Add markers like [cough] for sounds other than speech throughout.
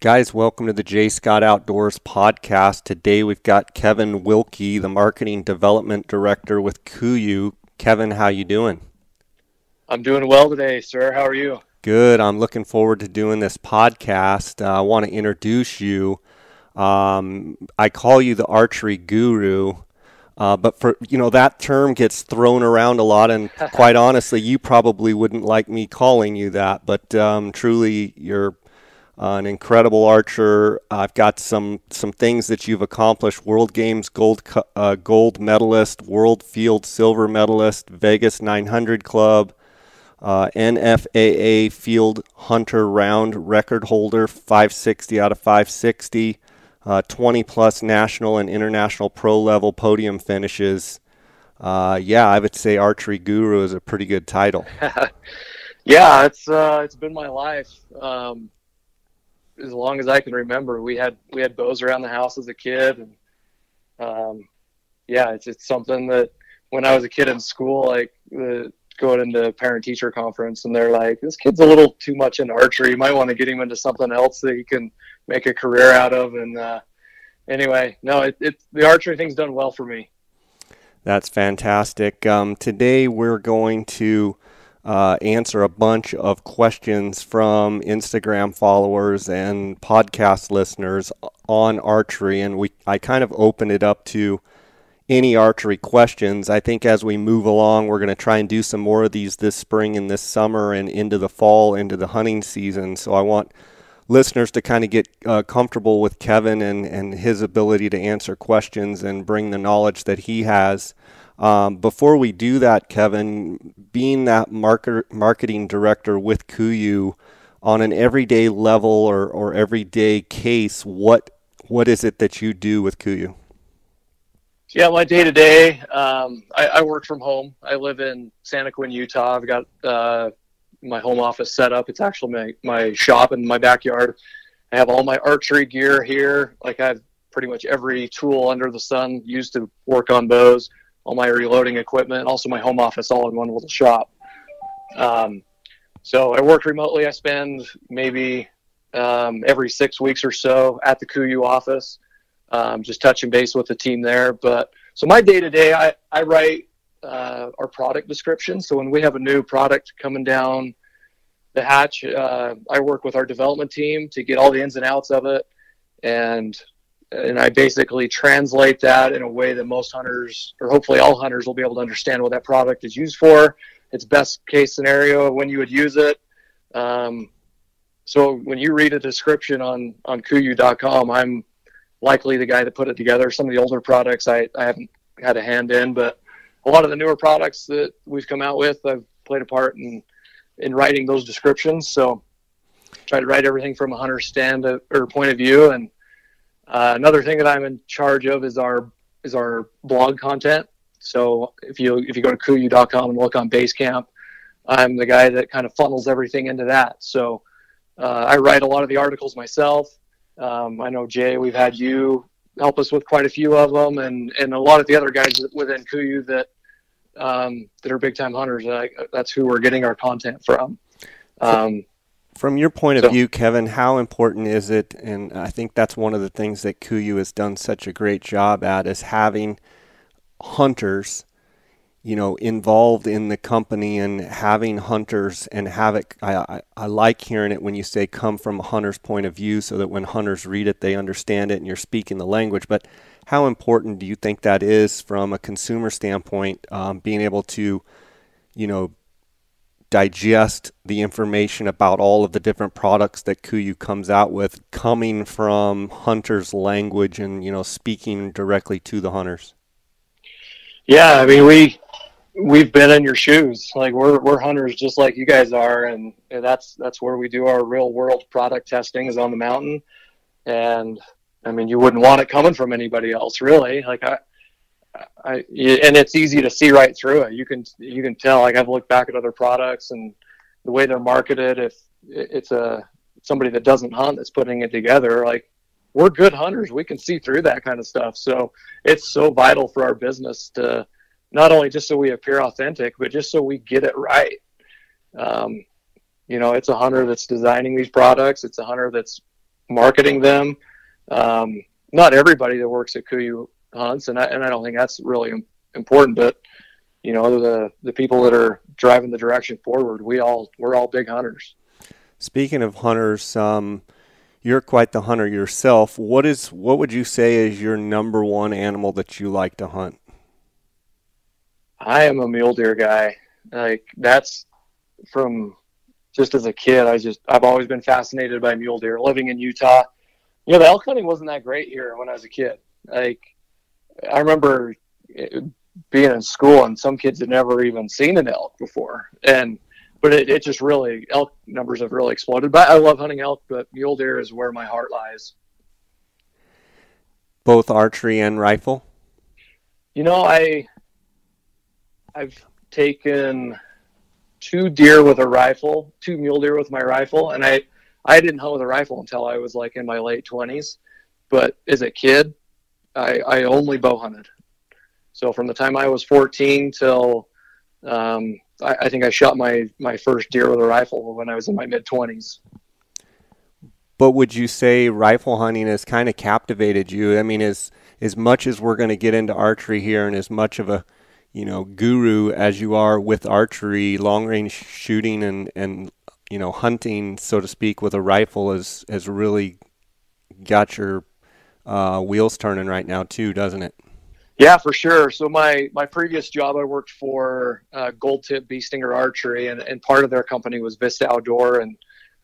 Guys, welcome to the Jay Scott Outdoors podcast. Today we've got Kevin Wilkey, the marketing development director with KUIU. Kevin, how you doing? I'm doing well today, sir. How are you? Good. I'm looking forward to doing this podcast. Uh, I want to introduce you. Um, I call you the archery guru. Uh, but for you know that term gets thrown around a lot, and [laughs] quite honestly, you probably wouldn't like me calling you that. But um, truly, you're uh, an incredible archer. I've got some some things that you've accomplished: World Games gold uh, gold medalist, World Field silver medalist, Vegas 900 Club, uh, NFAA Field Hunter Round record holder, 560 out of 560, uh, 20 plus national and international pro level podium finishes. Uh, yeah, I would say archery guru is a pretty good title. [laughs] yeah, it's it's been my life. Um, as long as I can remember. We had we had bows around the house as a kid, and um, yeah, it's it's something that when I was a kid in school, like the, going into parent teacher conference, and they're like, "This kid's a little too much in archery. You might want to get him into something else that he can make a career out of." And uh, anyway, no, it, it the archery thing's done well for me. That's fantastic. Um, today we're going to uh, answer a bunch of questions from Instagram followers and podcast listeners on archery, and we I kind of open it up to any archery questions. I think as we move along, we're going to try and do some more of these this spring and this summer and into the fall, into the hunting season. So I want listeners to kind of get uh, comfortable with Kevin and, and his ability to answer questions and bring the knowledge that he has. Um, before we do that, Kevin, being that market, marketing director with KUIU on an everyday level or, or everyday case, what what is it that you do with KUIU? Yeah, my day to day, I work from home. I live in Santaquin, Utah. I've got uh, my home office set up. It's actually my, my shop in my backyard. I have all my archery gear here. Like I have pretty much every tool under the sun used to work on bows all my reloading equipment, also my home office all in one little shop. Um, so I work remotely. I spend maybe um, every six weeks or so at the KUIU office, um, just touching base with the team there. But so my day to day, I I write uh, our product description. So when we have a new product coming down the hatch, uh, I work with our development team to get all the ins and outs of it, and and I basically translate that in a way that most hunters, or hopefully all hunters, will be able to understand what that product is used for, its best case scenario, when you would use it. Um, so when you read a description on on KUIU.com, I'm likely the guy that put it together. Some of the older products I, I haven't had a hand in, but a lot of the newer products that we've come out with, I've played a part in in writing those descriptions. So try to write everything from a hunter stand or point of view and uh, another thing that I'm in charge of is our is our blog content. So if you if you go to KUIU.com and look on Basecamp, I'm the guy that kind of funnels everything into that. So uh, I write a lot of the articles myself. Um, I know Jay, we've had you help us with quite a few of them, and and a lot of the other guys within KUIU that um, that are big time hunters. that's who we're getting our content from. Um, from your point of so, view, Kevin, how important is it? And I think that's one of the things that KUIU has done such a great job at is having hunters, you know, involved in the company and having hunters and have it. I, I, I like hearing it when you say come from a hunter's point of view so that when hunters read it, they understand it and you're speaking the language. But how important do you think that is from a consumer standpoint, um, being able to, you know, digest the information about all of the different products that KUIU comes out with coming from hunters' language and you know speaking directly to the hunters. Yeah, I mean we we've been in your shoes. Like we're we're hunters just like you guys are, and, and that's that's where we do our real world product testing is on the mountain. And I mean, you wouldn't want it coming from anybody else, really. Like I, I, and it's easy to see right through it. You can you can tell. Like I've looked back at other products and the way they're marketed. If it's a somebody that doesn't hunt that's putting it together, like we're good hunters. We can see through that kind of stuff. So it's so vital for our business to not only just so we appear authentic, but just so we get it right. Um, you know, it's a hunter that's designing these products. It's a hunter that's marketing them. Um, not everybody that works at KUIU hunts, and I, and I don't think that's really important, but you know the the people that are driving the direction forward, we all we're all big hunters. Speaking of hunters, um, you're quite the hunter yourself. What is what would you say is your number one animal that you like to hunt? I am a mule deer guy. Like that's from just as a kid. I just I've always been fascinated by mule deer. Living in Utah, you know, the elk hunting wasn't that great here when I was a kid. Like I remember being in school and some kids had never even seen an elk before, and but it, it just really elk numbers have really exploded. But I love hunting elk, but mule deer is where my heart lies. Both archery and rifle. You know, I I've taken two deer with a rifle, two mule deer with my rifle, and I I didn't hunt with a rifle until I was like in my late twenties. But as a kid, I, I only bow hunted. So from the time I was 14 till um, I, I, think I shot my my first deer with a rifle when I was in my mid 20s. But would you say rifle hunting has kind of captivated you? I mean, as as much as we're going to get into archery here, and as much of a you know guru as you are with archery, long range shooting, and and you know hunting, so to speak, with a rifle has has really got your uh, wheels turning right now too, doesn't it? Yeah, for sure. So my my previous job, I worked for uh, Gold Tip Bee Stinger Archery, and, and part of their company was Vista Outdoor, and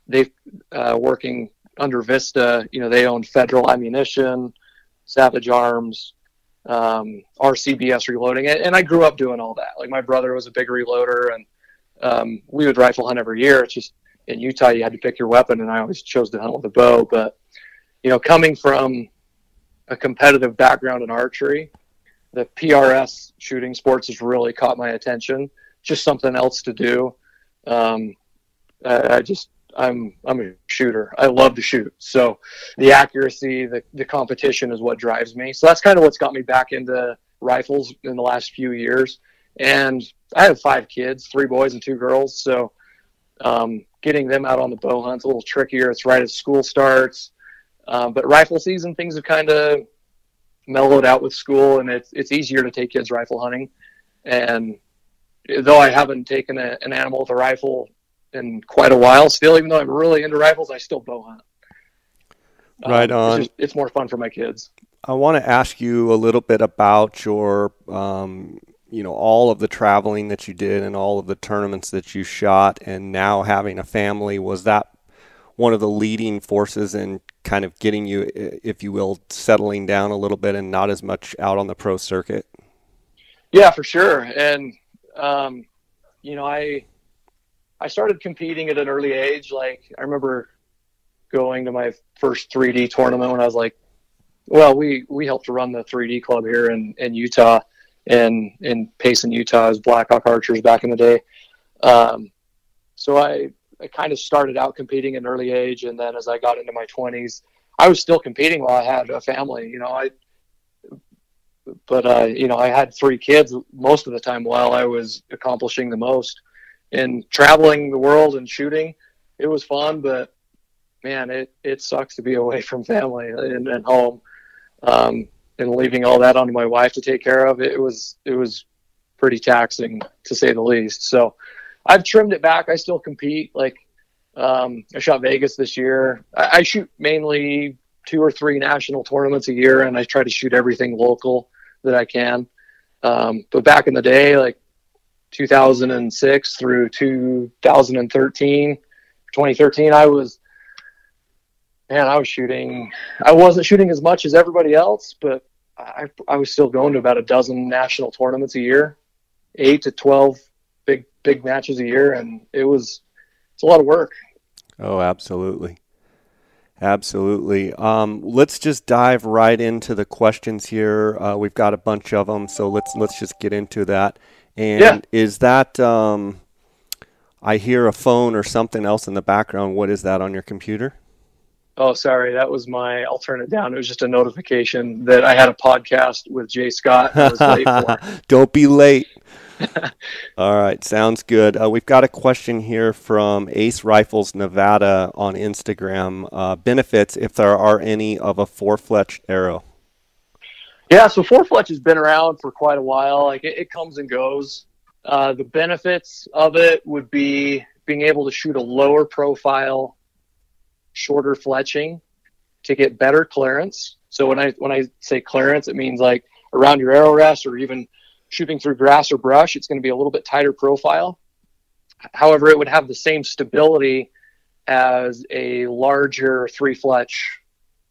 they uh, working under Vista. You know, they own Federal Ammunition, Savage Arms, um, RCBS reloading, and, and I grew up doing all that. Like my brother was a big reloader, and um, we would rifle hunt every year. It's just in Utah, you had to pick your weapon, and I always chose to hunt with a bow. But you know, coming from a competitive background in archery the PRS shooting sports has really caught my attention. Just something else to do. Um, I, I, just I'm I'm a shooter. I love to shoot. So the accuracy, the the competition is what drives me. So that's kind of what's got me back into rifles in the last few years. And I have five kids, three boys and two girls. So um, getting them out on the bow hunt's a little trickier. It's right as school starts. Um, but rifle season, things have kind of mellowed out with school, and it's it's easier to take kids rifle hunting. And though I haven't taken a, an animal with a rifle in quite a while, still, even though I'm really into rifles, I still bow hunt. Right um, on. It's, just, it's, more fun for my kids. I want to ask you a little bit about your, um, you know, all of the traveling that you did and all of the tournaments that you shot, and now having a family. Was that one of the leading forces in kind of getting you, if you will, settling down a little bit and not as much out on the pro circuit? Yeah, for sure. And um, you know, I I started competing at an early age. Like I remember going to my first 3D tournament when I was like, well, we we helped to run the 3D club here in in Utah, and in Payson, Utah, as Blackhawk Archers back in the day. Um, so I I kind of started out competing at an early age, and then as I got into my 20s, I was still competing while I had a family. You know, I, but uh, you know, I had three kids most of the time while I was accomplishing the most. And traveling the world and shooting, it was fun, but man, it it sucks to be away from family and, and home, um, and leaving all that onto my wife to take care of. It was it was pretty taxing to say the least. So I've trimmed it back. I still compete. Like um, I shot Vegas this year. I, I, shoot mainly two or three national tournaments a year, and I try to shoot everything local that I can. Um, but back in the day, like 2006 through 2013, 2013, I was man, I was shooting. I wasn't shooting as much as everybody else, but I, I was still going to about a dozen national tournaments a year, eight to 12 big big matches a year, and it was it's a lot of work. Oh, absolutely. Absolutely. Um, let's just dive right into the questions here. Uh, we've got a bunch of them, so let's let's just get into that. And yeah. is that um, I hear a phone or something else in the background? What is that on your computer? Oh, sorry, that was my. I'll turn it down. It was just a notification that I had a podcast with Jay Scott. [laughs] Don't be late. [laughs] All right, sounds good. Uh, we've got a question here from Ace Rifles Nevada on Instagram. Uh, benefits, if there are any, of a four fletch arrow. Yeah, so four fletch has been around for quite a while. Like it, it comes and goes. Uh, the benefits of it would be being able to shoot a lower profile, shorter fletching to get better clearance. So when I when I say clearance, it means like around your arrow rest or even shooting through grass or brush, it's going to be a little bit tighter profile. However, it would have the same stability as a larger three fletch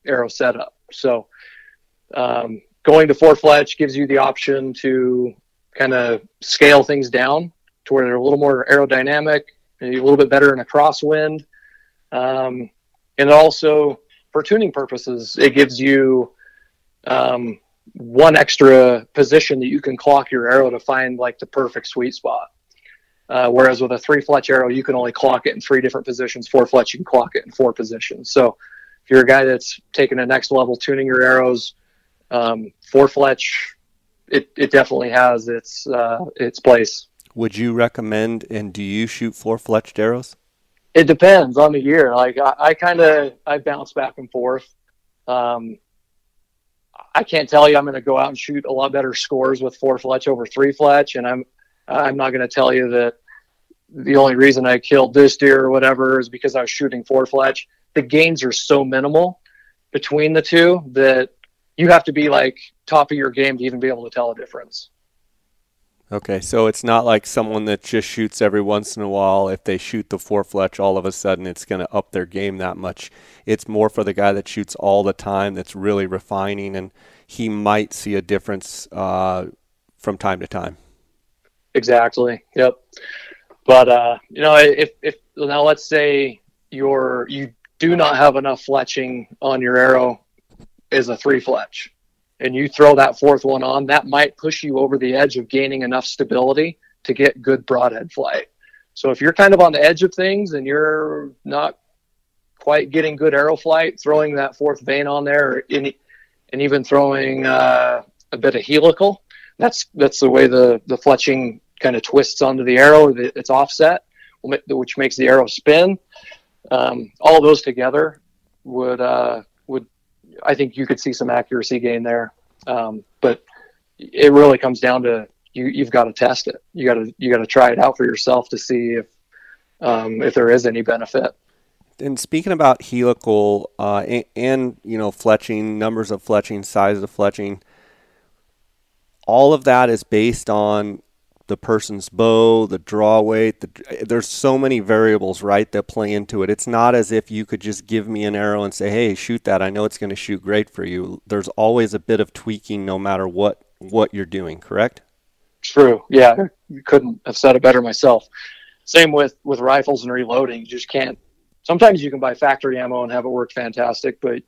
arrow setup. So um, going to four fletch gives you the option to kind of scale things down to where they're a little more aerodynamic, a little bit better in a crosswind. Um, and also for tuning purposes, it gives you um, one extra position that you can clock your arrow to find like the perfect sweet spot. Uh, whereas with a three fletch arrow, you can only clock it in three different positions. Four fletch, you can clock it in four positions. So if you're a guy that's taking a next level tuning your arrows, um, four fletch, it, it definitely has its uh, its place. Would you recommend and do you shoot four fletched arrows? It depends on the year. Like I, I kind of I bounce back and forth. Um, I can't tell you I'm going to go out and shoot a lot better scores with four fletch over three fletch, and I'm I'm not going to tell you that the only reason I killed this deer or whatever is because I was shooting four fletch. The gains are so minimal between the two that you have to be like top of your game to even be able to tell a difference. Okay, so it's not like someone that just shoots every once in a while. If they shoot the four fletch, all of a sudden it's going to up their game that much. It's more for the guy that shoots all the time, that's really refining, and he might see a difference uh, from time to time. Exactly. Yep. But uh, you know, if if now let's say you're you do not have enough fletching on your arrow is a three fletch and you throw that fourth one on, that might push you over the edge of gaining enough stability to get good broadhead flight. So if you're kind of on the edge of things and you're not quite getting good arrow flight, throwing that fourth vane on there, and even throwing uh, a bit of helical, that's that's the way the the fletching kind of twists onto the arrow. It's offset, which makes the arrow spin. Um, all those together would uh, I think you could see some accuracy gain there. Um, but it really comes down to you. You've got to test it. You got to you got to try it out for yourself to see if um, if there is any benefit. And speaking about helical uh, and, and, you know fletching, numbers of fletching, size of fletching, all of that is based on the person's bow, the draw weight. The, there's so many variables, right, that play into it. It's not as if you could just give me an arrow and say, "Hey, shoot that." I know it's going to shoot great for you. There's always a bit of tweaking, no matter what what you're doing. Correct? True. Yeah, you couldn't have said it better myself. Same with with rifles and reloading. You just can't. Sometimes you can buy factory ammo and have it work fantastic, but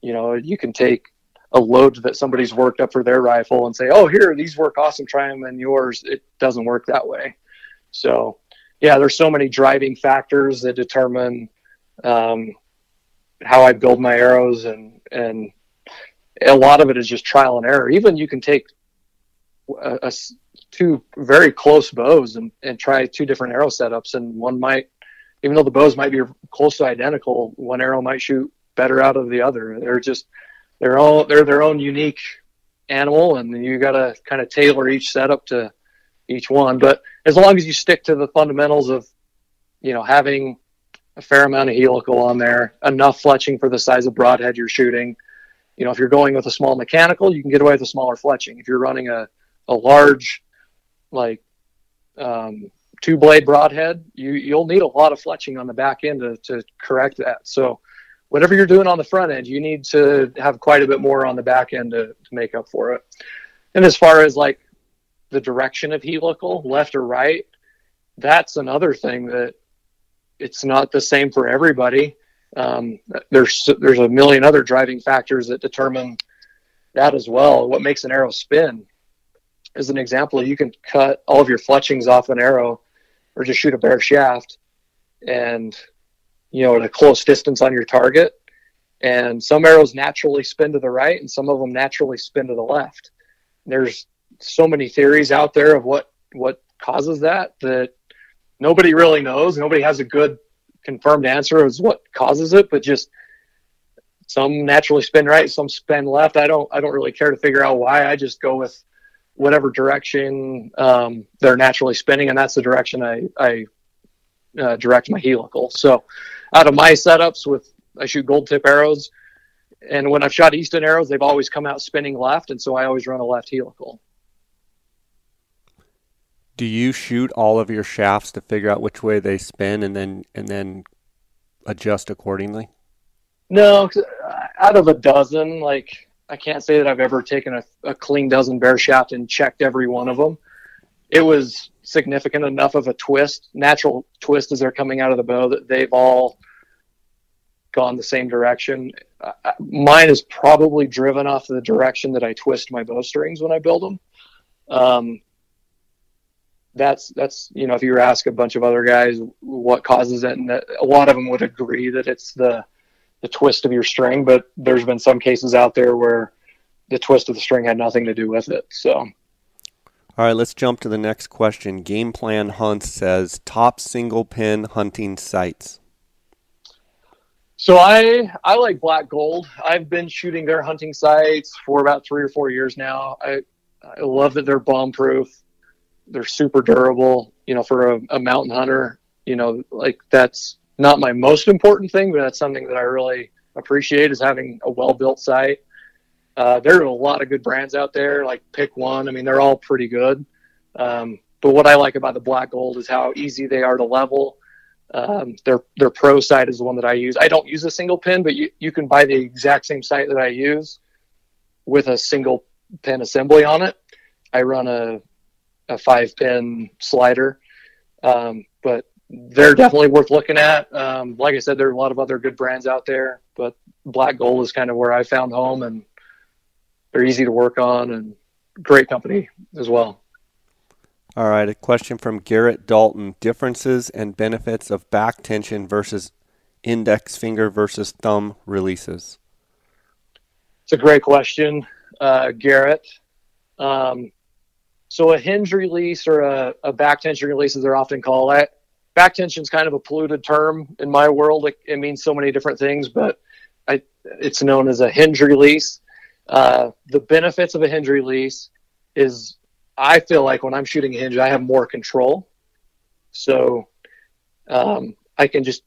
you know you can take a load that somebody's worked up for their rifle and say, "Oh, here, these work awesome. Try them in yours." It doesn't work that way. So, yeah, there's so many driving factors that determine um, how I build my arrows, and and a lot of it is just trial and error. Even you can take a, a two very close bows and, and try two different arrow setups, and one might, even though the bows might be close to identical, one arrow might shoot better out of the other. They're just they're all they're their own unique animal, and you got to kind of tailor each setup to each one. But as long as you stick to the fundamentals of, you know, having a fair amount of helical on there, enough fletching for the size of broadhead you're shooting. You know, if you're going with a small mechanical, you can get away with a smaller fletching. If you're running a, a large, like, um, two blade broadhead, you, you'll need a lot of fletching on the back end to, to correct that. So whatever you're doing on the front end, you need to have quite a bit more on the back end to, to make up for it. And as far as like the direction of helical, left or right, that's another thing that it's not the same for everybody. Um, there's there's a million other driving factors that determine that as well. What makes an arrow spin? As an example, you can cut all of your fletchings off an arrow, or just shoot a bare shaft, and you know, at a close distance on your target. And some arrows naturally spin to the right, and some of them naturally spin to the left. There's so many theories out there of what what causes that that nobody really knows. Nobody has a good confirmed answer as what causes it, but just some naturally spin right, some spin left. I don't I don't really care to figure out why. I just go with whatever direction um, they're naturally spinning, and that's the direction I I uh, direct my helical. So, out of my setups with I shoot gold tip arrows, and when I've shot Easton arrows, they've always come out spinning left, and so I always run a left helical. Do you shoot all of your shafts to figure out which way they spin, and then and then adjust accordingly? No, uh, out of a dozen, like I can't say that I've ever taken a, a clean dozen bare shaft and checked every one of them. It was significant enough of a twist, natural twist as they're coming out of the bow that they've all gone the same direction. Uh, mine is probably driven off the direction that I twist my bowstrings when I build them. Um, that's that's you know if you ask a bunch of other guys what causes it, and a lot of them would agree that it's the the twist of your string. But there's been some cases out there where the twist of the string had nothing to do with it. So. All right, let's jump to the next question. Game Plan Hunt says top single pin hunting sights. So I I like Black Gold. I've been shooting their hunting sights for about three or four years now. I I love that they're bomb proof. They're super durable. You know, for a, a mountain hunter, you know, like that's not my most important thing, but that's something that I really appreciate is having a well built sight. Uh, there are a lot of good brands out there, like pick one. I mean, they're all pretty good. Um, but what I like about the Black Gold is how easy they are to level um, their their pro sight is the one that I use. I don't use a single pin, but you, you can buy the exact same sight that I use with a single pin assembly on it. I run a a five pin slider, um, but they're definitely worth looking at. Um, like I said, there are a lot of other good brands out there, but Black Gold is kind of where I found home, and they're easy to work on and great company as well. All right, a question from Garrett Dalton differences and benefits of back tension versus index finger versus thumb releases. It's a great question, uh, Garrett. Um, so, a hinge release or a, a, back tension release, as they're often called, I, back tension is kind of a polluted term in my world. It, it means so many different things, but I, it's known as a hinge release. Uh, the benefits of a hinge release is I feel like when I'm shooting a hinge, I have more control. So um, I can just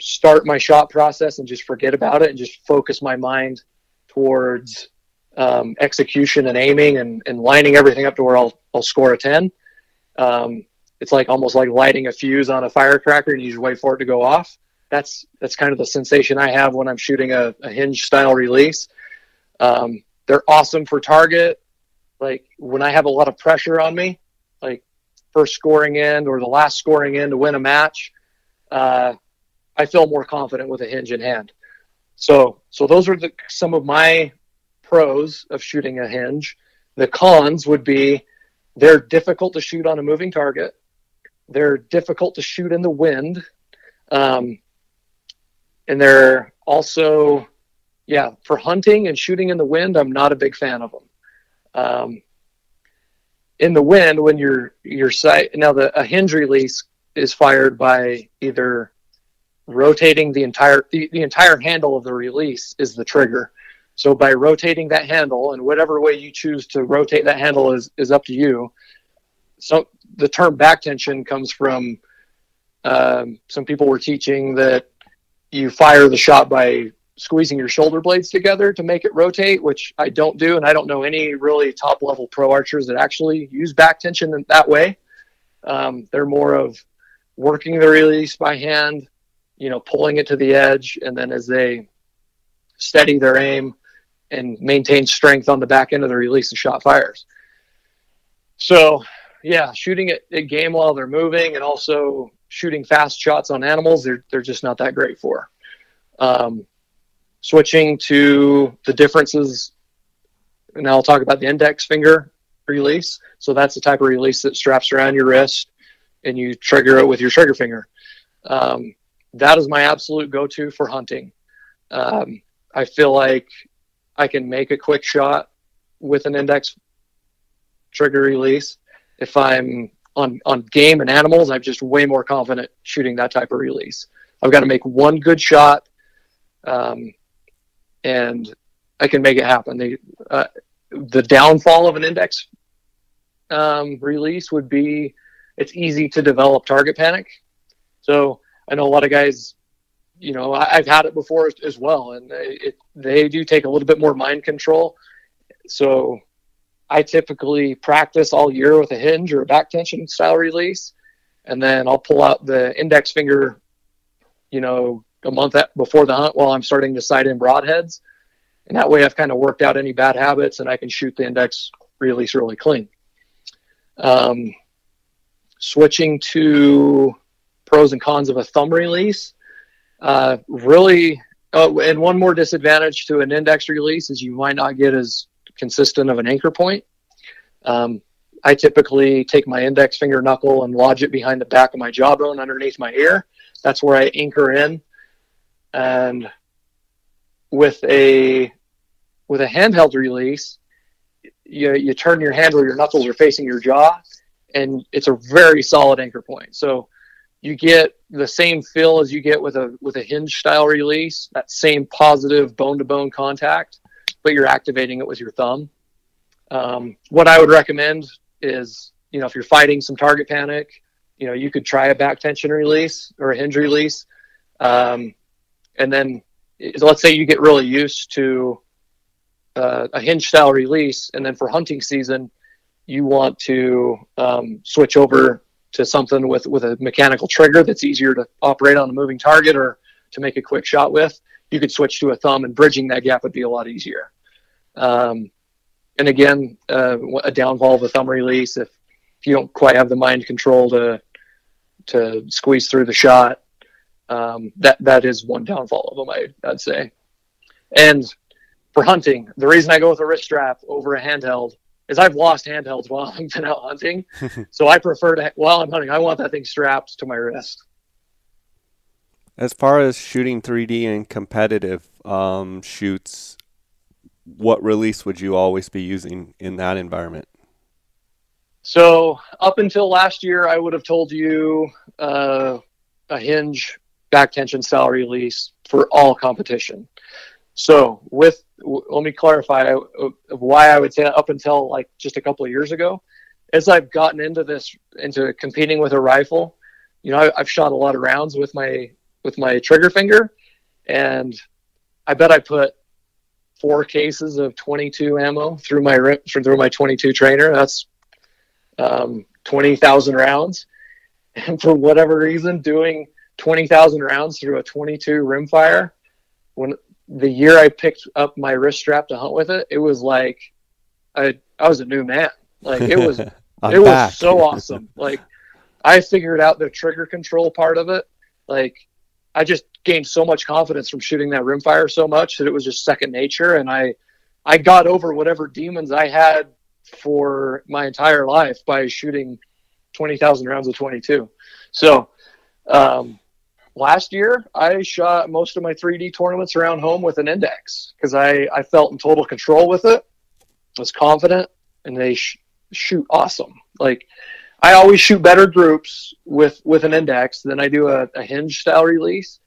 start my shot process and just forget about it and just focus my mind towards um, execution and aiming and, and lining everything up to where I'll, I'll score a 10. Um, it's like almost like lighting a fuse on a firecracker and you just wait for it to go off. That's, that's kind of the sensation I have when I'm shooting a, a hinge style release. Um, they're awesome for target like when I have a lot of pressure on me, like first scoring end or the last scoring end to win a match, uh, I feel more confident with a hinge in hand. So, so those are the, some of my pros of shooting a hinge. The cons would be they're difficult to shoot on a moving target. They're difficult to shoot in the wind. Um, and they're also, yeah, for hunting and shooting in the wind, I'm not a big fan of them. Um, in the wind, when your your sight now the a hinge release is fired by either rotating the entire the, the entire handle of the release is the trigger. So by rotating that handle and whatever way you choose to rotate that handle is is up to you. So the term back tension comes from um, some people were teaching that you fire the shot by squeezing your shoulder blades together to make it rotate, which I don't do, and I don't know any really top level pro archers that actually use back tension in that way. Um, they're more of working the release by hand, you know, pulling it to the edge, and then as they steady their aim and maintain strength on the back end of the release, the shot fires. So, yeah, shooting it at game while they're moving, and also shooting fast shots on animals, they're they're just not that great for. Um, switching to the differences. and I'll talk about the index finger release. So that's the type of release that straps around your wrist and you trigger it with your trigger finger. Um, that is my absolute go-to for hunting. Um, I feel like I can make a quick shot with an index trigger release. if I'm on on game and animals, I'm just way more confident shooting that type of release. I've got to make one good shot, um, and I can make it happen. The uh, the downfall of an index um, release would be it's easy to develop target panic. So I know a lot of guys, you know, I, have had it before as well, and it, they do take a little bit more mind control. So I typically practice all year with a hinge or a back tension style release, and then I'll pull out the index finger, you know, a month before the hunt while I'm starting to sight in broadheads. And that way I've kind of worked out any bad habits and I can shoot the index release really clean. Um, switching to pros and cons of a thumb release. Uh, really, oh, and one more disadvantage to an index release is you might not get as consistent of an anchor point. Um, I typically take my index finger knuckle and lodge it behind the back of my jawbone underneath my ear. That's where I anchor in. And with a with a handheld release, you, you turn your handle, your knuckles are facing your jaw, and it's a very solid anchor point. So you get the same feel as you get with a with a hinge style release, that same positive bone to bone contact, but you're activating it with your thumb. Um, what I would recommend is, you know, if you're fighting some target panic, you know, you could try a back tension release or a hinge release, um, and then let's say you get really used to uh, a hinge style release, and then for hunting season, you want to um, switch over to something with with a mechanical trigger that's easier to operate on a moving target or to make a quick shot with. You could switch to a thumb, and bridging that gap would be a lot easier. Um, and again, uh, a downfall of a thumb release if if you don't quite have the mind control to to squeeze through the shot, um, that that is one downfall of them. I, I'd say. And for hunting, the reason I go with a wrist strap over a handheld is I've lost handhelds while [laughs] I've been out hunting. [laughs] so I prefer to while I'm hunting, I want that thing strapped to my wrist. As far as shooting 3D and competitive um, shoots, what release would you always be using in that environment? So up until last year, I would have told you uh, a hinge back tension style release for all competition. So with let me clarify why I would say up until like just a couple of years ago, as I've gotten into this into competing with a rifle, you know, I, have shot a lot of rounds with my with my trigger finger, and I bet I put four cases of 22 ammo through my through my 22 trainer. That's um, 20,000 rounds, [laughs] and for whatever reason, doing 20,000 rounds through a 22 rimfire when the year I picked up my wrist strap to hunt with it, it was like I I was a new man. Like it was [laughs] it back. was so awesome. Like I figured out the trigger control part of it. Like I just gained so much confidence from shooting that rimfire so much that it was just second nature and I I got over whatever demons I had for my entire life by shooting 20,000 rounds of 22. So um, last year I shot most of my 3D tournaments around home with an index because I, I felt in total control with it, was confident, and they sh- shoot awesome. Like I always shoot better groups with with an index than I do a, a hinge style release.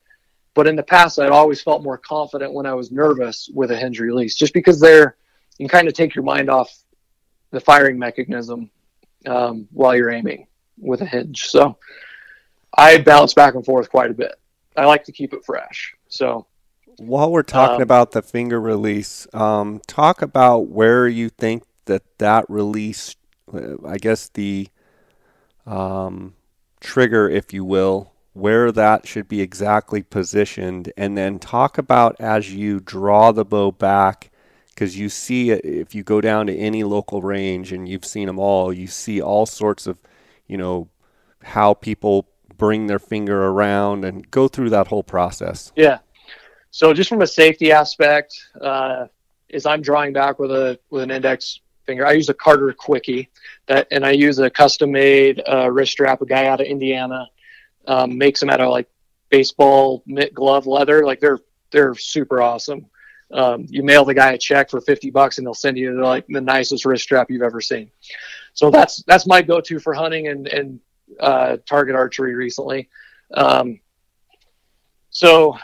But in the past, I'd always felt more confident when I was nervous with a hinge release, just because they're you can kind of take your mind off the firing mechanism um, while you're aiming with a hinge. So I bounce back and forth quite a bit. I like to keep it fresh. So while we're talking um, about the finger release, um, talk about where you think that that release, I guess the um, trigger, if you will, where that should be exactly positioned, and then talk about as you draw the bow back, because you see if you go down to any local range, and you've seen them all, you see all sorts of, you know, how people bring their finger around and go through that whole process? Yeah. So just from a safety aspect, uh, is I'm drawing back with a with an index finger. I use a Carter Quickie that, and I use a custom made uh, wrist strap. A guy out of Indiana um, makes them out of like baseball mitt glove leather. Like they're they're super awesome. Um, you mail the guy a check for 50 bucks and they'll send you like the nicest wrist strap you've ever seen. So that's that's my go-to for hunting and and uh, target archery recently. Um, so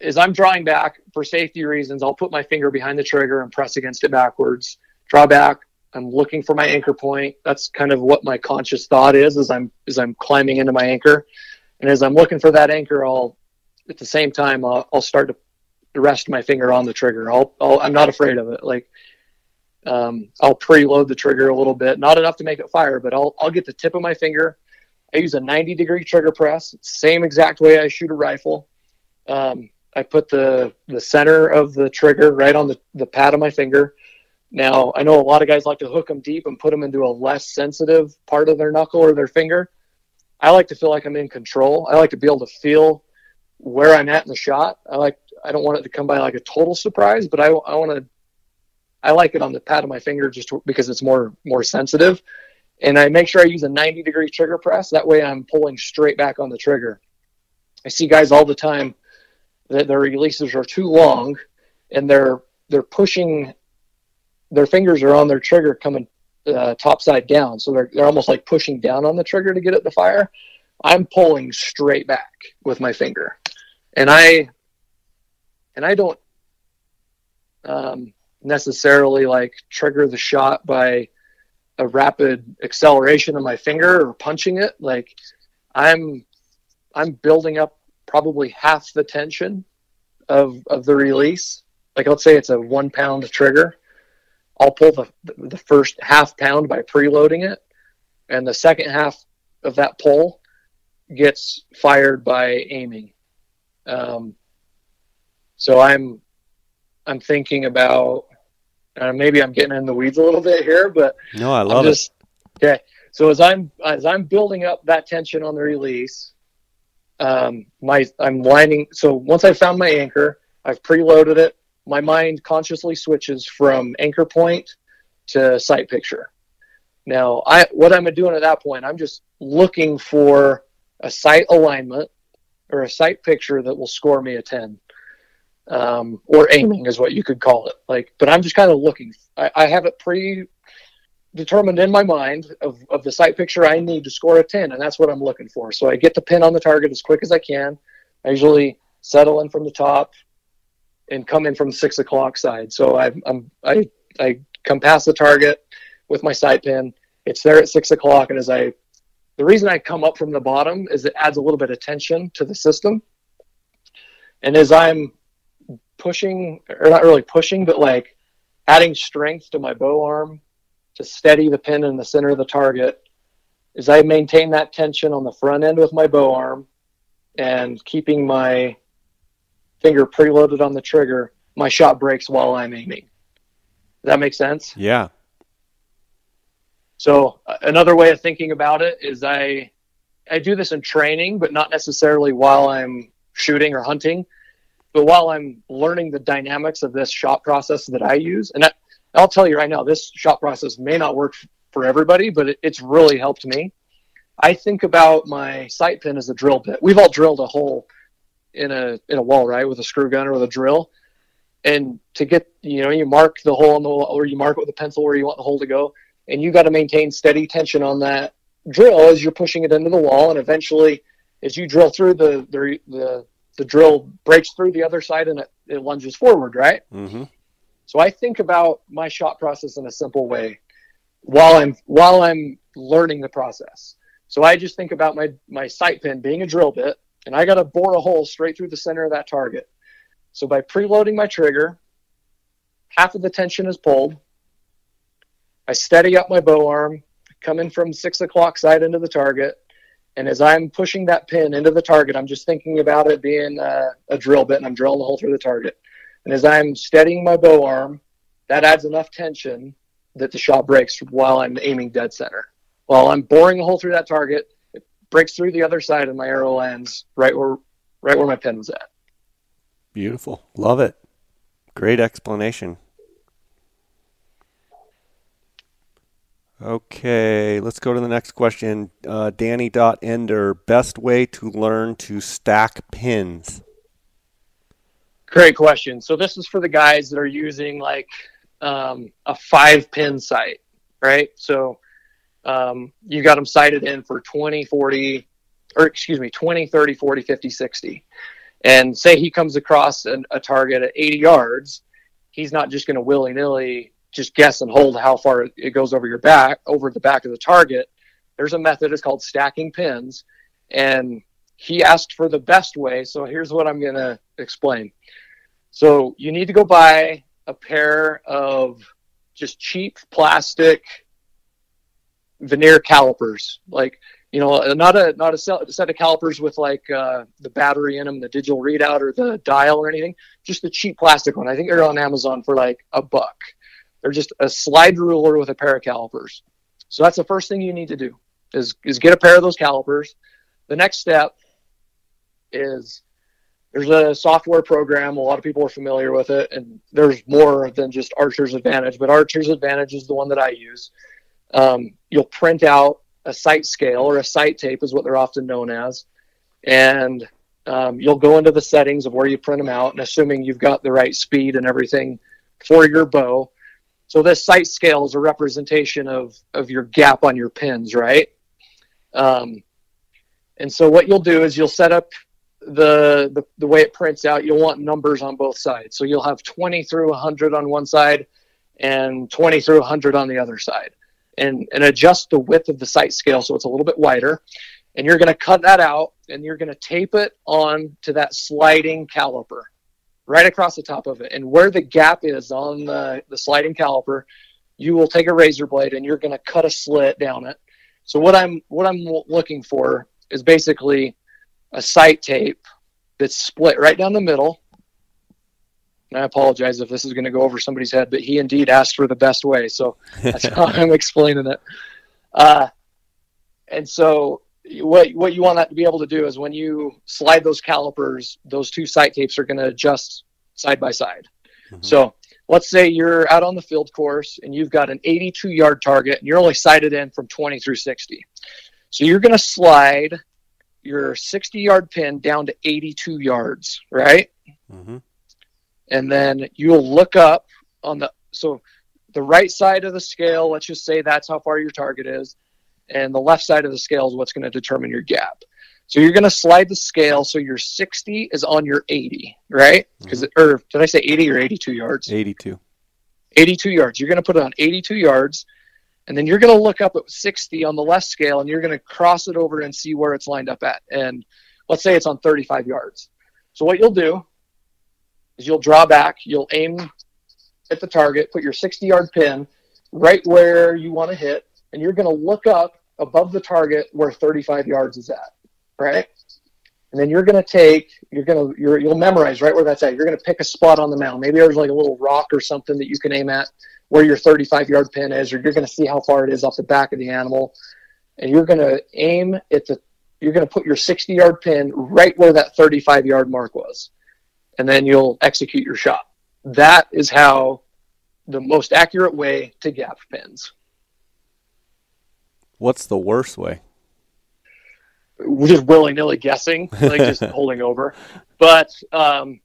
as I'm drawing back for safety reasons, I'll put my finger behind the trigger and press against it backwards. Draw back. I'm looking for my anchor point. That's kind of what my conscious thought is as I'm as I'm climbing into my anchor. And as I'm looking for that anchor, I'll at the same time I'll, I'll start to rest my finger on the trigger. I'll, i am not afraid of it. Like um, I'll preload the trigger a little bit, not enough to make it fire, but I'll I'll get the tip of my finger. I use a 90 degree trigger press, same exact way I shoot a rifle. Um, I put the the center of the trigger right on the, the pad of my finger. Now I know a lot of guys like to hook them deep and put them into a less sensitive part of their knuckle or their finger. I like to feel like I'm in control. I like to be able to feel where I'm at in the shot. I like I don't want it to come by like a total surprise, but I, I want to I like it on the pad of my finger just to, because it's more more sensitive. And I make sure I use a 90 degree trigger press. That way I'm pulling straight back on the trigger. I see guys all the time that their releases are too long and they're they're pushing their fingers are on their trigger coming uh, top side down. So they're, they're almost like pushing down on the trigger to get it to fire. I'm pulling straight back with my finger. And I, and I don't um, necessarily like trigger the shot by a rapid acceleration of my finger or punching it. Like I'm, I'm building up probably half the tension of, of the release. Like let's say it's a one pound trigger I'll pull the, the first half pound by preloading it, and the second half of that pull gets fired by aiming. Um, so I'm I'm thinking about uh, maybe I'm getting in the weeds a little bit here, but no, I love just, it. Okay, so as I'm as I'm building up that tension on the release, um, my I'm lining. So once I found my anchor, I've preloaded it my mind consciously switches from anchor point to sight picture. Now, I what I'm doing at that point, I'm just looking for a sight alignment or a sight picture that will score me a 10. Um, or aiming is what you could call it. Like, but I'm just kind of looking. I, I have it pre determined in my mind of, of the sight picture I need to score a 10, and that's what I'm looking for. So I get the pin on the target as quick as I can. I usually settle in from the top, and come in from the six o'clock side. So I, I'm I I come past the target with my sight pin. It's there at six o'clock, and as I the reason I come up from the bottom is it adds a little bit of tension to the system. And as I'm pushing, or not really pushing, but like adding strength to my bow arm to steady the pin in the center of the target, as I maintain that tension on the front end with my bow arm and keeping my finger preloaded on the trigger, my shot breaks while I'm aiming. Does that make sense? Yeah. So uh, another way of thinking about it is I I do this in training, but not necessarily while I'm shooting or hunting, but while I'm learning the dynamics of this shot process that I use. And I, will tell you right now, this shot process may not work for everybody, but it, it's really helped me. I think about my sight pin as a drill bit. We've all drilled a hole in a in a wall, right, with a screw gun or with a drill. And to get, you know, you mark the hole in the wall, or you mark it with a pencil where you want the hole to go, and you got to maintain steady tension on that drill as you're pushing it into the wall, and eventually, as you drill through the the the, the drill breaks through the other side and it, it lunges forward, right? Mm-hmm. So I think about my shot process in a simple way while I'm while I'm learning the process. So I just think about my my sight pin being a drill bit and I got to bore a hole straight through the center of that target. So by preloading my trigger, half of the tension is pulled. I steady up my bow arm, coming from six o'clock side into the target. And as I'm pushing that pin into the target, I'm just thinking about it being a, drill bit and I'm drilling a hole through the target. And as I'm steadying my bow arm, that adds enough tension that the shot breaks while I'm aiming dead center. While I'm boring a hole through that target, it breaks through the other side and my arrow lands right where right where my pin was at. Beautiful. Love it. Great explanation. Okay, let's go to the next question. Uh, Danny Dot Ender, best way to learn to stack pins. Great question. So this is for the guys that are using like um, a five pin sight, right? So um, you got them sighted in for 20, 40, or excuse me, 20, 30, 40, 50, 60. And say he comes across an, a target at 80 yards, he's not just going to willy nilly just guess and hold how far it goes over your back, over the back of the target. There's a method, it's called stacking pins. And he asked for the best way. So here's what I'm going to explain. So you need to go buy a pair of just cheap plastic vernier calipers. Like you know, not a not a set of calipers with like uh, the battery in them, the digital readout or the dial or anything. Just the cheap plastic one. I think they're on Amazon for like a buck. They're just a slide ruler with a pair of calipers. So that's the first thing you need to do is is get a pair of those calipers. The next step is there's a software program. A lot of people are familiar with it, and there's more than just Archer's Advantage, but Archer's Advantage is the one that I use. Um, you'll print out a sight scale or a sight tape is what they're often known as. And um, you'll go into the settings of where you print them out and assuming you've got the right speed and everything for your bow. So this sight scale is a representation of, of your gap on your pins, right? Um, and so what you'll do is you'll set up the, the, the way it prints out. You'll want numbers on both sides. So you'll have 20 through 100 on one side and 20 through 100 on the other side and, and adjust the width of the sight scale so it's a little bit wider. And you're going to cut that out and you're going to tape it on to that sliding caliper right across the top of it. And where the gap is on the, the sliding caliper, you will take a razor blade and you're going to cut a slit down it. So what I'm what I'm looking for is basically a sight tape that's split right down the middle and I apologize if this is going to go over somebody's head, but he indeed asked for the best way. So that's [laughs] how I'm explaining it. Uh, and so what, what you want that to be able to do is when you slide those calipers, those two sight tapes are going to adjust side by side. Mm-hmm. So let's say you're out on the field course and you've got an 82 yard target and you're only sighted in from 20 through 60. So you're going to slide your 60 yard pin down to 82 yards, right? Mm-hmm and then you'll look up on the so the right side of the scale let's just say that's how far your target is and the left side of the scale is what's going to determine your gap. So you're going to slide the scale so your 60 is on your 80 right? Because mm-hmm. or did i say 80 or 82 yards? 82 82 yards. You're going to put it on 82 yards and then you're going to look up at 60 on the left scale and you're going to cross it over and see where it's lined up at. And let's say it's on 35 yards. So what you'll do is you'll draw back, you'll aim at the target, put your 60 yard pin right where you want to hit, and you're going to look up above the target where 35 yards is at, right? And then you're going to take, you're going to, you're, you'll memorize right where that's at. You're going to pick a spot on the mound. Maybe there's like a little rock or something that you can aim at where your 35 yard pin is, or you're going to see how far it is off the back of the animal. And you're going to aim at the, you're going to put your 60 yard pin right where that 35 yard mark was and then you'll execute your shot. That is how the most accurate way to gap pins. What's the worst way? We're just willy nilly guessing, like just [laughs] holding over. But um,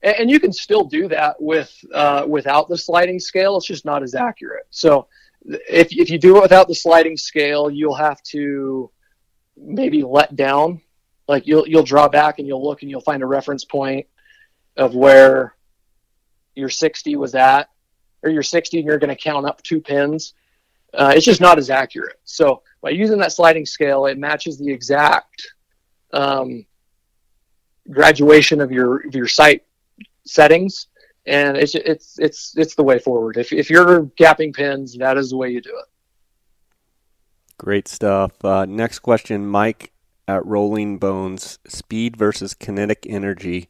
and, and, you can still do that with uh, without the sliding scale. It's just not as accurate. So if if you do it without the sliding scale, you'll have to maybe let down. Like you'll you'll draw back and you'll look and you'll find a reference point of where your 60 was at, or your 60 and you're going to count up two pins. Uh, it's just not as accurate. So by using that sliding scale, it matches the exact um, graduation of your of your sight settings, and it's it's it's it's the way forward. If if you're gapping pins, that is the way you do it. Great stuff. Uh, next question, Mike at Rolling Bones: Speed versus kinetic energy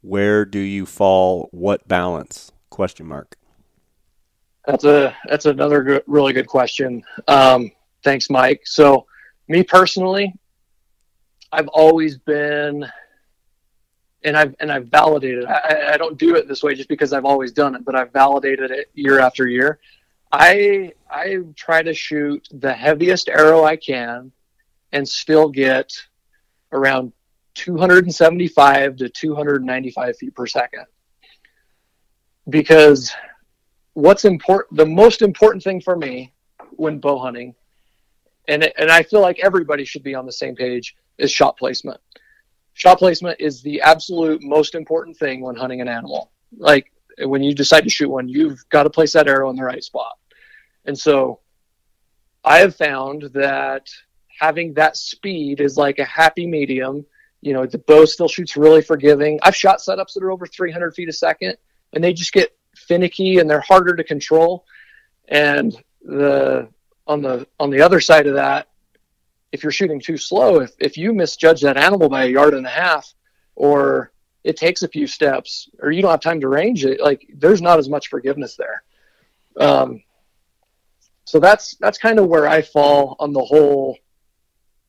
where do you fall? What balance? Question mark. That's a that's another good, really good question. Um, thanks, Mike. So, me personally, I've always been, and I've and I've validated. I, I don't do it this way just because I've always done it, but I've validated it year after year. I I try to shoot the heaviest arrow I can, and still get around 275 to 295 feet per second. Because what's important, the most important thing for me when bow hunting and and I feel like everybody should be on the same page is shot placement. Shot placement is the absolute most important thing when hunting an animal. Like when you decide to shoot one, you've got to place that arrow in the right spot. And so I have found that having that speed is like a happy medium. You know, the bow still shoots really forgiving. I've shot setups that are over 300 feet a second, and they just get finicky and they're harder to control. And the on the on the other side of that, if you're shooting too slow, if if you misjudge that animal by a yard and a half, or it takes a few steps, or you don't have time to range it, like there's not as much forgiveness there. Um, so that's that's kind of where I fall on the whole.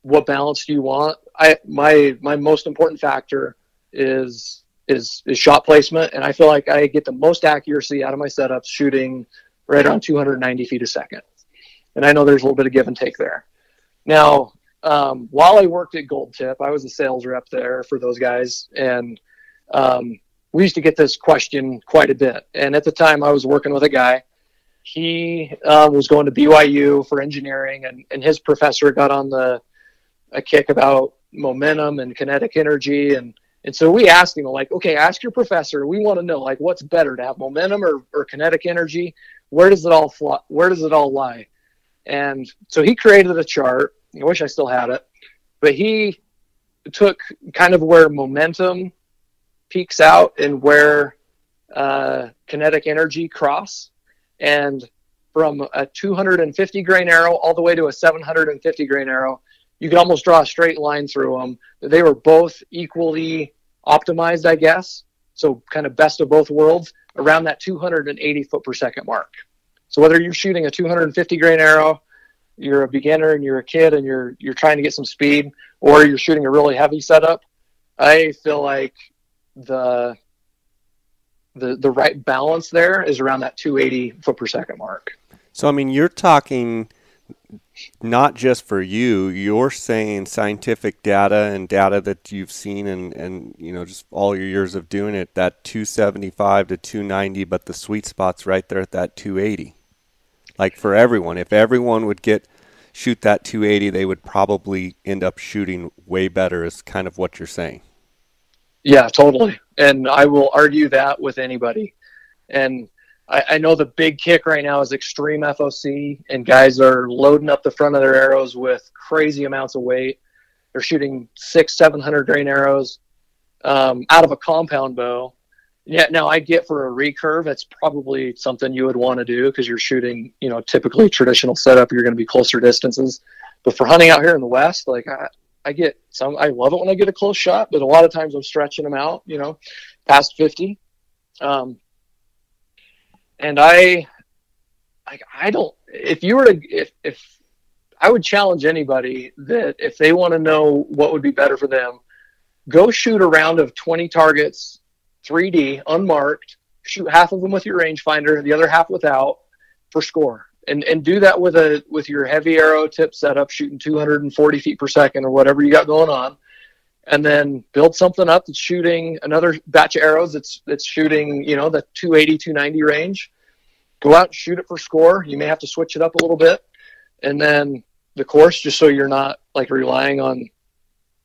What balance do you want? I my my most important factor is is is shot placement, and I feel like I get the most accuracy out of my setups shooting right around 290 feet a second. And I know there's a little bit of give and take there. Now, um, while I worked at Gold Tip, I was a sales rep there for those guys, and um, we used to get this question quite a bit. And at the time, I was working with a guy he um, was going to BYU for engineering, and, and his professor got on the a kick about momentum and kinetic energy, and and so we asked him like, okay, ask your professor. We want to know like what's better to have momentum or, or kinetic energy. Where does it all fly, Where does it all lie? And so he created a chart. I wish I still had it, but he took kind of where momentum peaks out and where uh, kinetic energy cross and from a 250 grain arrow all the way to a 750 grain arrow, you could almost draw a straight line through them. They were both equally optimized, I guess. So kind of best of both worlds around that 280 foot per second mark. So whether you're shooting a 250 grain arrow, you're a beginner and you're a kid and you're you're trying to get some speed, or you're shooting a really heavy setup, I feel like the the the right balance there is around that 280 foot per second mark. So I mean, you're talking not just for you. You're saying scientific data and data that you've seen and and you know just all your years of doing it. That 275 to 290, but the sweet spot's right there at that 280. Like for everyone, if everyone would get shoot that 280, they would probably end up shooting way better. Is kind of what you're saying. Yeah, totally. And I will argue that with anybody. And I, I, know the big kick right now is extreme FOC, and guys are loading up the front of their arrows with crazy amounts of weight. They're shooting six, seven hundred grain arrows um, out of a compound bow. Yeah, now I get for a recurve, it's probably something you would want to do because you're shooting, you know, typically traditional setup, you're going to be closer distances. But for hunting out here in the West, like I, I get some. I love it when I get a close shot, but a lot of times I'm stretching them out. You know, past fifty. Um, and I, I, I don't. If you were to, if if I would challenge anybody that if they want to know what would be better for them, go shoot a round of 20 targets, 3D, unmarked. Shoot half of them with your rangefinder, the other half without, for score and and do that with a with your heavy arrow tip setup shooting 240 feet per second or whatever you got going on and then build something up that's shooting another batch of arrows that's that's shooting you know the 280 290 range. Go out and shoot it for score. You may have to switch it up a little bit. And then the course just so you're not like relying on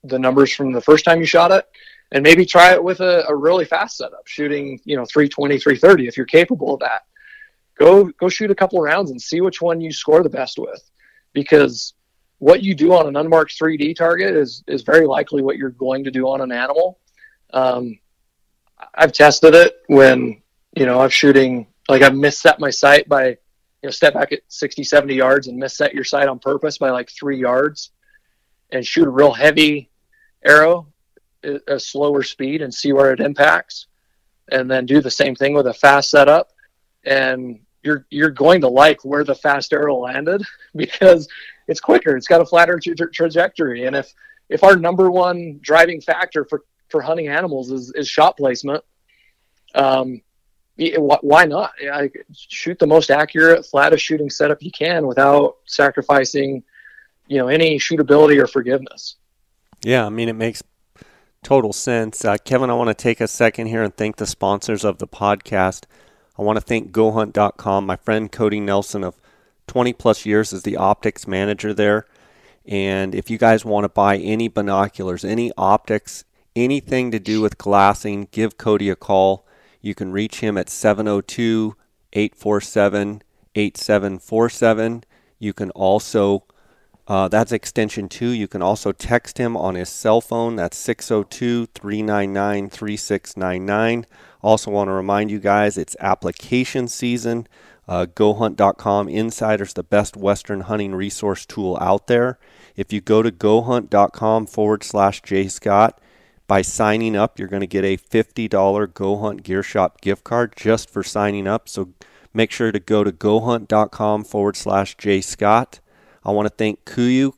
the numbers from the first time you shot it. And maybe try it with a, a really fast setup shooting you know 320 330 if you're capable of that. Go go shoot a couple rounds and see which one you score the best with. Because what you do on an unmarked 3D target is is very likely what you're going to do on an animal. Um, I've tested it when you know I'm shooting like I've misset my sight by you know step back at 60 70 yards and misset your sight on purpose by like three yards and shoot a real heavy arrow at a slower speed and see where it impacts and then do the same thing with a fast setup and you're you're going to like where the fast arrow landed [laughs] because it's quicker. It's got a flatter tra- trajectory, and if if our number one driving factor for for hunting animals is is shot placement, um, why not? I shoot the most accurate, flattest shooting setup you can without sacrificing, you know, any shootability or forgiveness. Yeah, I mean it makes total sense. Uh, Kevin, I want to take a second here and thank the sponsors of the podcast. I want to thank GoHunt.com. My friend Cody Nelson of 20 plus years is the optics manager there And if you guys want to buy any binoculars, any optics, anything to do with glassing, give Cody a call. You can reach him at 702 847 8747. You can also, uh, that's extension 2. You can also text him on his cell phone. That's 602 399 3699. Also, want to remind you guys it's application season. Uh, GoHunt.com Insider's the best Western hunting resource tool out there. If you go to GoHunt.com forward slash Jay Scott, by signing up, you're going to get a $50 Go Hunt Gear Shop gift card just for signing up. So make sure to go to gohunt.com forward slash Jay Scott. I want to thank KUIU.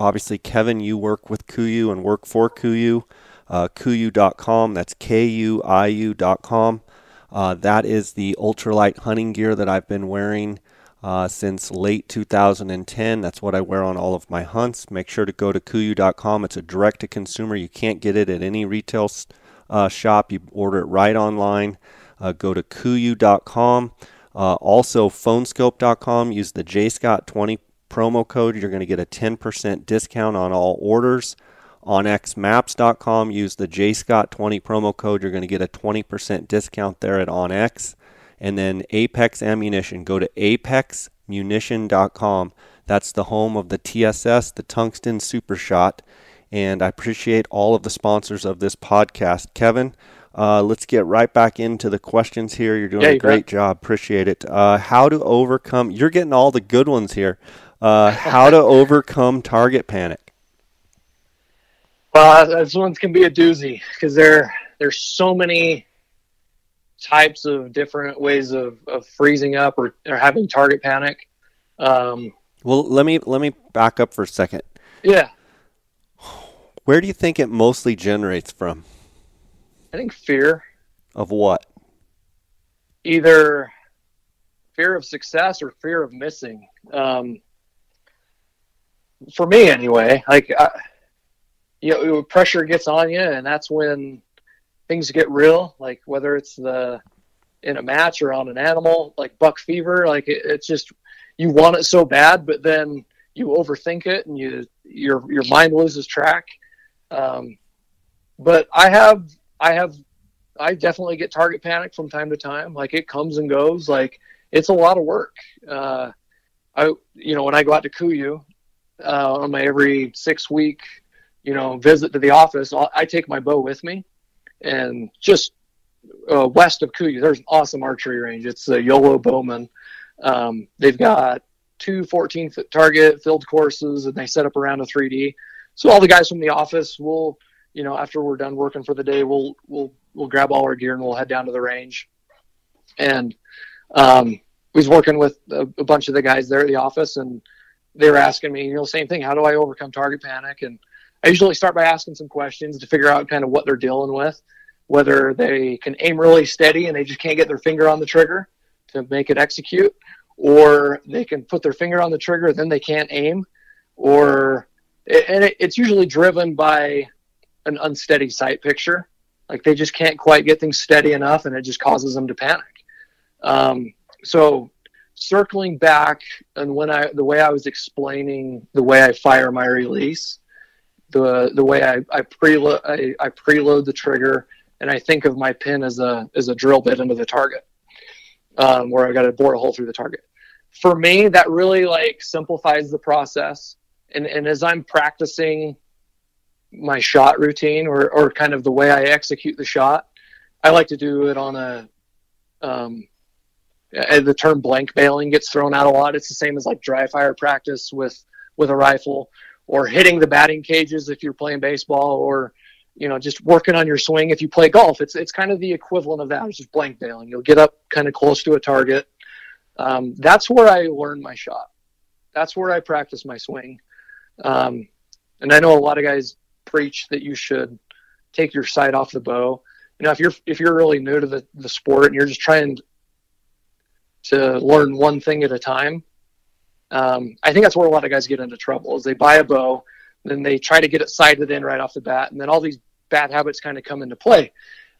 Obviously, Kevin, you work with KUIU and work for KUIU. Uh, KUIU.com, that's K U I U.com. Uh, that is the ultralight hunting gear that I've been wearing uh, since late 2010. That's what I wear on all of my hunts. Make sure to go to KUIU.com. It's a direct to consumer. You can't get it at any retail uh, shop. You order it right online. Uh, go to KUIU.com. Uh, also, phoneskope.com. Use the jayscott20 promo code. You're going to get a 10% discount on all orders. OnXMaps.com. Use the jayscott20 promo code. You're going to get a 20% discount there at OnX. And then Apex Ammunition. Go to apexmunition.com. That's the home of the TSS, the Tungsten Super Shot. And I appreciate all of the sponsors of this podcast. Kevin, uh, let's get right back into the questions here. You're doing yeah, a great bet. job. Appreciate it. Uh, how to overcome, you're getting all the good ones here. Uh, how to overcome target panic. Well, this one can be a doozy because there there's so many types of different ways of, of freezing up or, or having target panic. Um, well, let me let me back up for a second. Yeah. Where do you think it mostly generates from? I think fear. Of what? Either fear of success or fear of missing. Um, for me, anyway, like I, you know, pressure gets on you, and that's when things get real, like whether it's the in a match or on an animal, like buck fever, like it, it's just you want it so bad, but then you overthink it and you your your mind loses track. Um, but I have I have I definitely get target panic from time to time. Like it comes and goes. Like it's a lot of work. Uh, I you know when I go out to KUIU uh, on my every six week you know visit to the office, I take my bow with me and just uh, west of KUIU, there's an awesome archery range. It's the Yolo Bowmen. Um, they've got two 14 foot target filled courses, and they set up around a 3D. So all the guys from the office will, you know, after we're done working for the day, we'll we'll we'll grab all our gear and we'll head down to the range. And um, was working with a, a bunch of the guys there at the office, and they were asking me, you know, same thing. How do I overcome target panic? And I usually start by asking some questions to figure out kind of what they're dealing with, whether they can aim really steady and they just can't get their finger on the trigger to make it execute, or they can put their finger on the trigger, then they can't aim, or and it, it's usually driven by an unsteady sight picture. Like they just can't quite get things steady enough, and it just causes them to panic. Um, so circling back and when I the way I was explaining the way I fire my release, the the way I, I preload I, I preload the trigger and I think of my pin as a as a drill bit into the target, um, where I got to bore a hole through the target. For me, that really like simplifies the process. And and as I'm practicing my shot routine or or kind of the way I execute the shot, I like to do it on a um, the term blank baling gets thrown out a lot. It's the same as like dry fire practice with with a rifle or hitting the batting cages if you're playing baseball or you know just working on your swing if you play golf. It's it's kind of the equivalent of that it's just blank baling. You'll get up kind of close to a target. Um, that's where i learn my shot. That's where i practice my swing. Um, and i know a lot of guys preach that you should take your sight off the bow. You know if you're if you're really new to the, the sport and you're just trying to learn one thing at a time um, I think that's where a lot of guys get into trouble is they buy a bow, then they try to get it sighted in right off the bat, and then all these bad habits kind of come into play,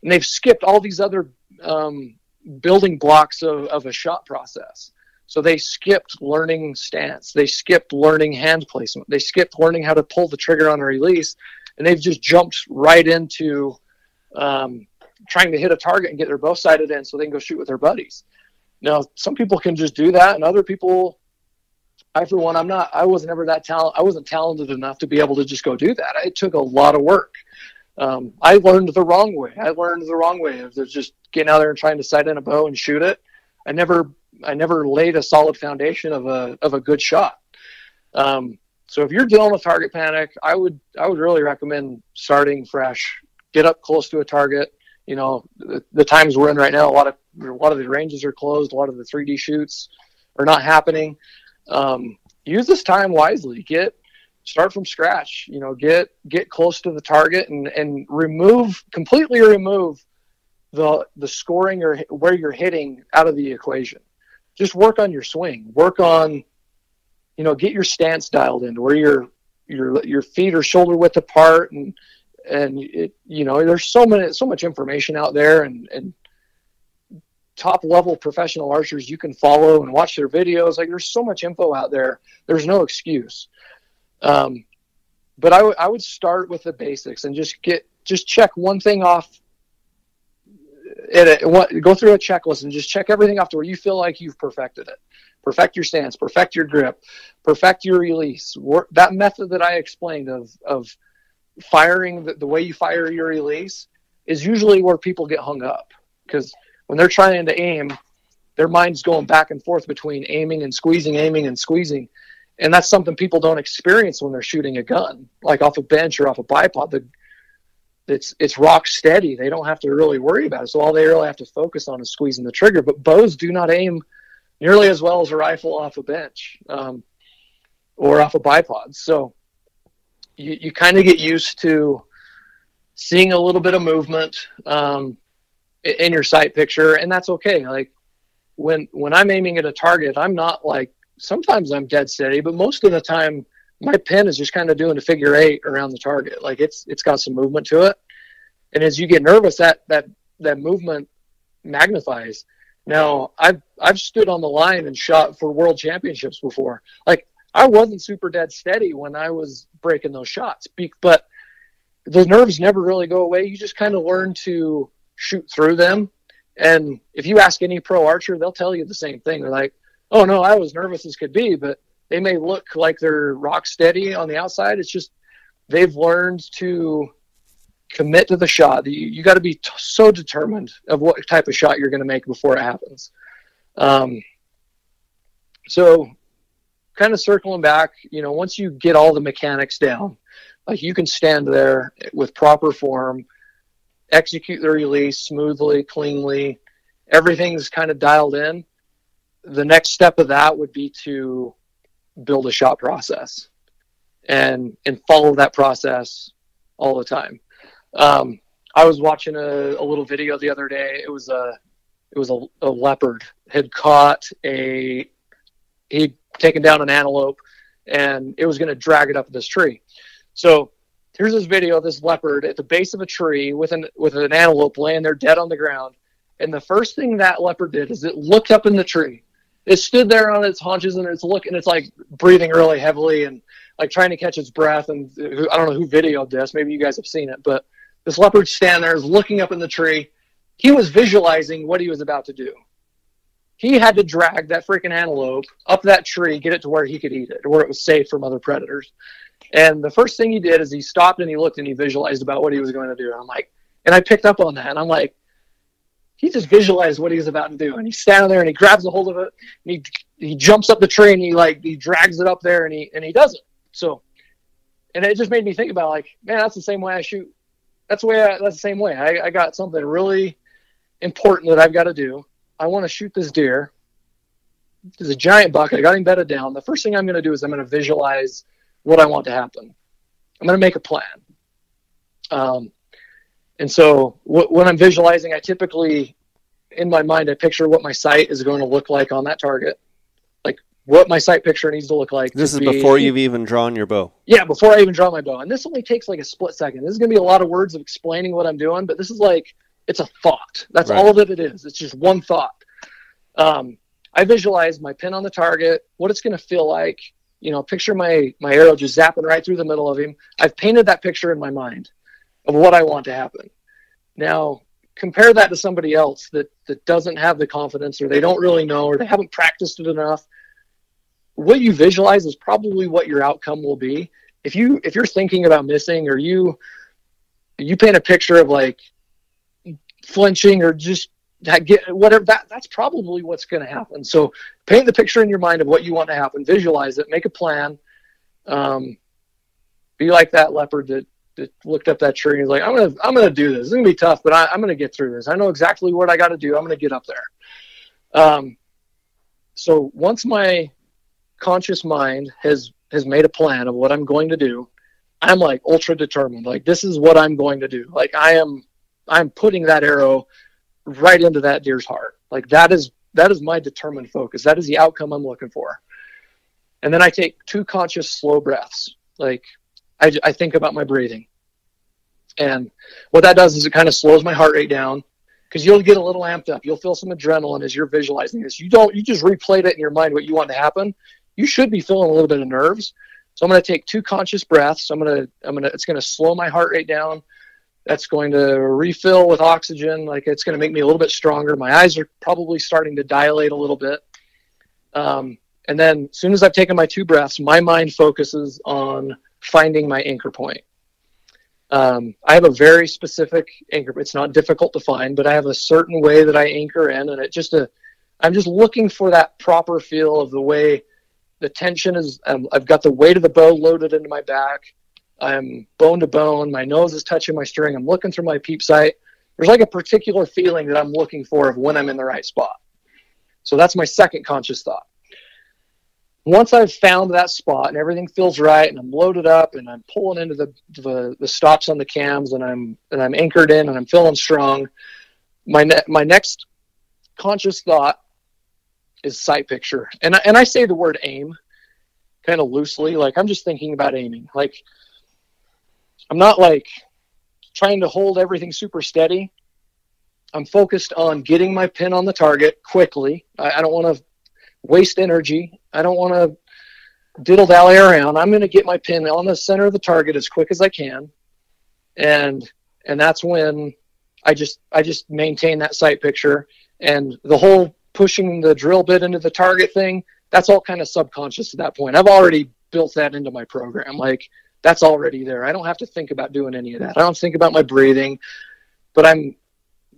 and they've skipped all these other um, building blocks of, of a shot process. So they skipped learning stance. They skipped learning hand placement. They skipped learning how to pull the trigger on a release, and they've just jumped right into um, trying to hit a target and get their bow sighted in so they can go shoot with their buddies. Now, some people can just do that, and other people, I for one, I'm not. I wasn't ever that talent. I wasn't talented enough to be able to just go do that. It took a lot of work. Um, I learned the wrong way. I learned the wrong way of just getting out there and trying to sight in a bow and shoot it. I never I never laid a solid foundation of a of a good shot. Um, so if you're dealing with target panic, I would I would really recommend starting fresh. Get up close to a target. You know, the, the times we're in right now, a lot of a lot of the ranges are closed. A lot of the 3D shoots are not happening. Um, use this time wisely. Get start from scratch. You know, get get close to the target and and remove completely remove the the scoring or where you're hitting out of the equation just work on your swing. Work on, you know, get your stance dialed in where your your your feet are shoulder width apart and and it, you know there's so many so much information out there and and top level professional archers you can follow and watch their videos like there's so much info out there there's no excuse um, but I, w- I would start with the basics and just get just check one thing off it, go through a checklist and just check everything off to where you feel like you've perfected it. Perfect your stance, perfect your grip, perfect your release. Work, that method that I explained of of firing the, the way you fire your release is usually where people get hung up because when they're trying to aim, their mind's going back and forth between aiming and squeezing, aiming and squeezing. And that's something people don't experience when they're shooting a gun, like off a bench or off a bipod. The it's it's rock steady. They don't have to really worry about it. So all they really have to focus on is squeezing the trigger. But bows do not aim nearly as well as a rifle off a bench um, or off a bipod. So you, you kind of get used to seeing a little bit of movement um, in your sight picture, and that's okay. Like when when I'm aiming at a target, I'm not like sometimes I'm dead steady, but most of the time my pin is just kind of doing a figure eight around the target. Like it's it's got some movement to it. And as you get nervous, that that that movement magnifies. Now I've I've stood on the line and shot for world championships before. Like I wasn't super dead steady when I was breaking those shots, but the nerves never really go away. You just kind of learn to shoot through them. And if you ask any pro archer, they'll tell you the same thing. They're like, "Oh no, I was nervous as could be, but they may look like they're rock steady on the outside. It's just they've learned to commit to the shot. You, you got to be t- so determined of what type of shot you're going to make before it happens. Um, so, kind of circling back, you know, once you get all the mechanics down, like you can stand there with proper form, execute the release smoothly, cleanly, everything's kind of dialed in. The next step of that would be to build a shot process and and follow that process all the time. Um, I was watching a, a, little video the other day. It was a it was a, a leopard had caught a he'd taken down an antelope and it was going to drag it up this tree. So here's this video of this leopard at the base of a tree with an with an antelope laying there dead on the ground. And the first thing that leopard did is it looked up in the tree. It stood there on its haunches and it's looking it's like breathing really heavily and like trying to catch its breath. And i don't know who videoed this. Maybe you guys have seen it. But this leopard stand there is looking up in the tree. He was visualizing what he was about to do. He had to drag that freaking antelope up that tree get it to where he could eat it where it was safe from other predators and the first thing he did is he stopped and he looked and he visualized about what he was going to do and i'm like and i picked up on that and i'm like he just visualized what he was about to do, and he's standing there and he grabs a hold of it, and he he jumps up the tree and he like he drags it up there and he and he does it. So, and it just made me think about like, man, that's the same way I shoot. That's the way. I, that's the same way. I, I got something really important that I've got to do. I want to shoot this deer. There's a giant buck. I got him bedded down. The first thing I'm going to do is I'm going to visualize what I want to happen. I'm going to make a plan. Um, and so w- when I'm visualizing, I typically, in my mind, I picture what my sight is going to look like on that target, like what my sight picture needs to look like. This is be, before you've even drawn your bow. Yeah, before I even draw my bow. And this only takes like a split second. This is going to be a lot of words of explaining what I'm doing, but this is like, it's a thought. That's right. all that it is. It's just one thought. Um, I visualize my pin on the target, what it's going to feel like. You know, picture my my arrow just zapping right through the middle of him. I've painted that picture in my mind of what I want to happen. Now, compare that to somebody else that that doesn't have the confidence or they don't really know or they haven't practiced it enough what you visualize is probably what your outcome will be if you if you're thinking about missing or you you paint a picture of like flinching or just get whatever that that's probably what's going to happen so paint the picture in your mind of what you want to happen visualize it make a plan um, be like that leopard that that looked up that tree and was like, I'm gonna I'm gonna do this. It's gonna be tough, but I, am gonna get through this. I know exactly what I got to do. I'm gonna get up there. Um, so once my conscious mind has has made a plan of what I'm going to do, I'm like ultra determined. Like this is what I'm going to do. Like I am I'm putting that arrow right into that deer's heart. Like that is that is my determined focus. That is the outcome I'm looking for. And then I take two conscious slow breaths. Like I, I think about my breathing. And what that does is it kind of slows my heart rate down because you'll get a little amped up. You'll feel some adrenaline as you're visualizing this. You don't, you just replayed it in your mind what you want to happen. You should be feeling a little bit of nerves. So I'm going to take two conscious breaths. I'm going to, I'm going to, it's going to slow my heart rate down. That's going to refill with oxygen. Like it's going to make me a little bit stronger. My eyes are probably starting to dilate a little bit. Um, and then as soon as I've taken my two breaths, my mind focuses on finding my anchor point. Um, I have a very specific anchor. It's not difficult to find, but I have a certain way that I anchor in, and it just a, I'm just looking for that proper feel of the way the tension is. Um, I've got the weight of the bow loaded into my back. I'm bone to bone. My nose is touching my string. I'm looking through my peep sight. There's like a particular feeling that I'm looking for of when I'm in the right spot. So that's my second conscious thought once I've found that spot and everything feels right and I'm loaded up and I'm pulling into the, the, the stops on the cams and I'm and I'm anchored in and I'm feeling strong, my ne- my next conscious thought is sight picture. And I, and I say the word aim kind of loosely, like I'm just thinking about aiming. Like I'm not like trying to hold everything super steady. I'm focused on getting my pin on the target quickly. I, I don't want to waste energy. I don't want to diddle dally around. I'm going to get my pin on the center of the target as quick as I can, and and that's when I just I just maintain that sight picture and the whole pushing the drill bit into the target thing. That's all kind of subconscious at that point. I've already built that into my program. Like that's already there. I don't have to think about doing any of that. I don't think about my breathing, but I'm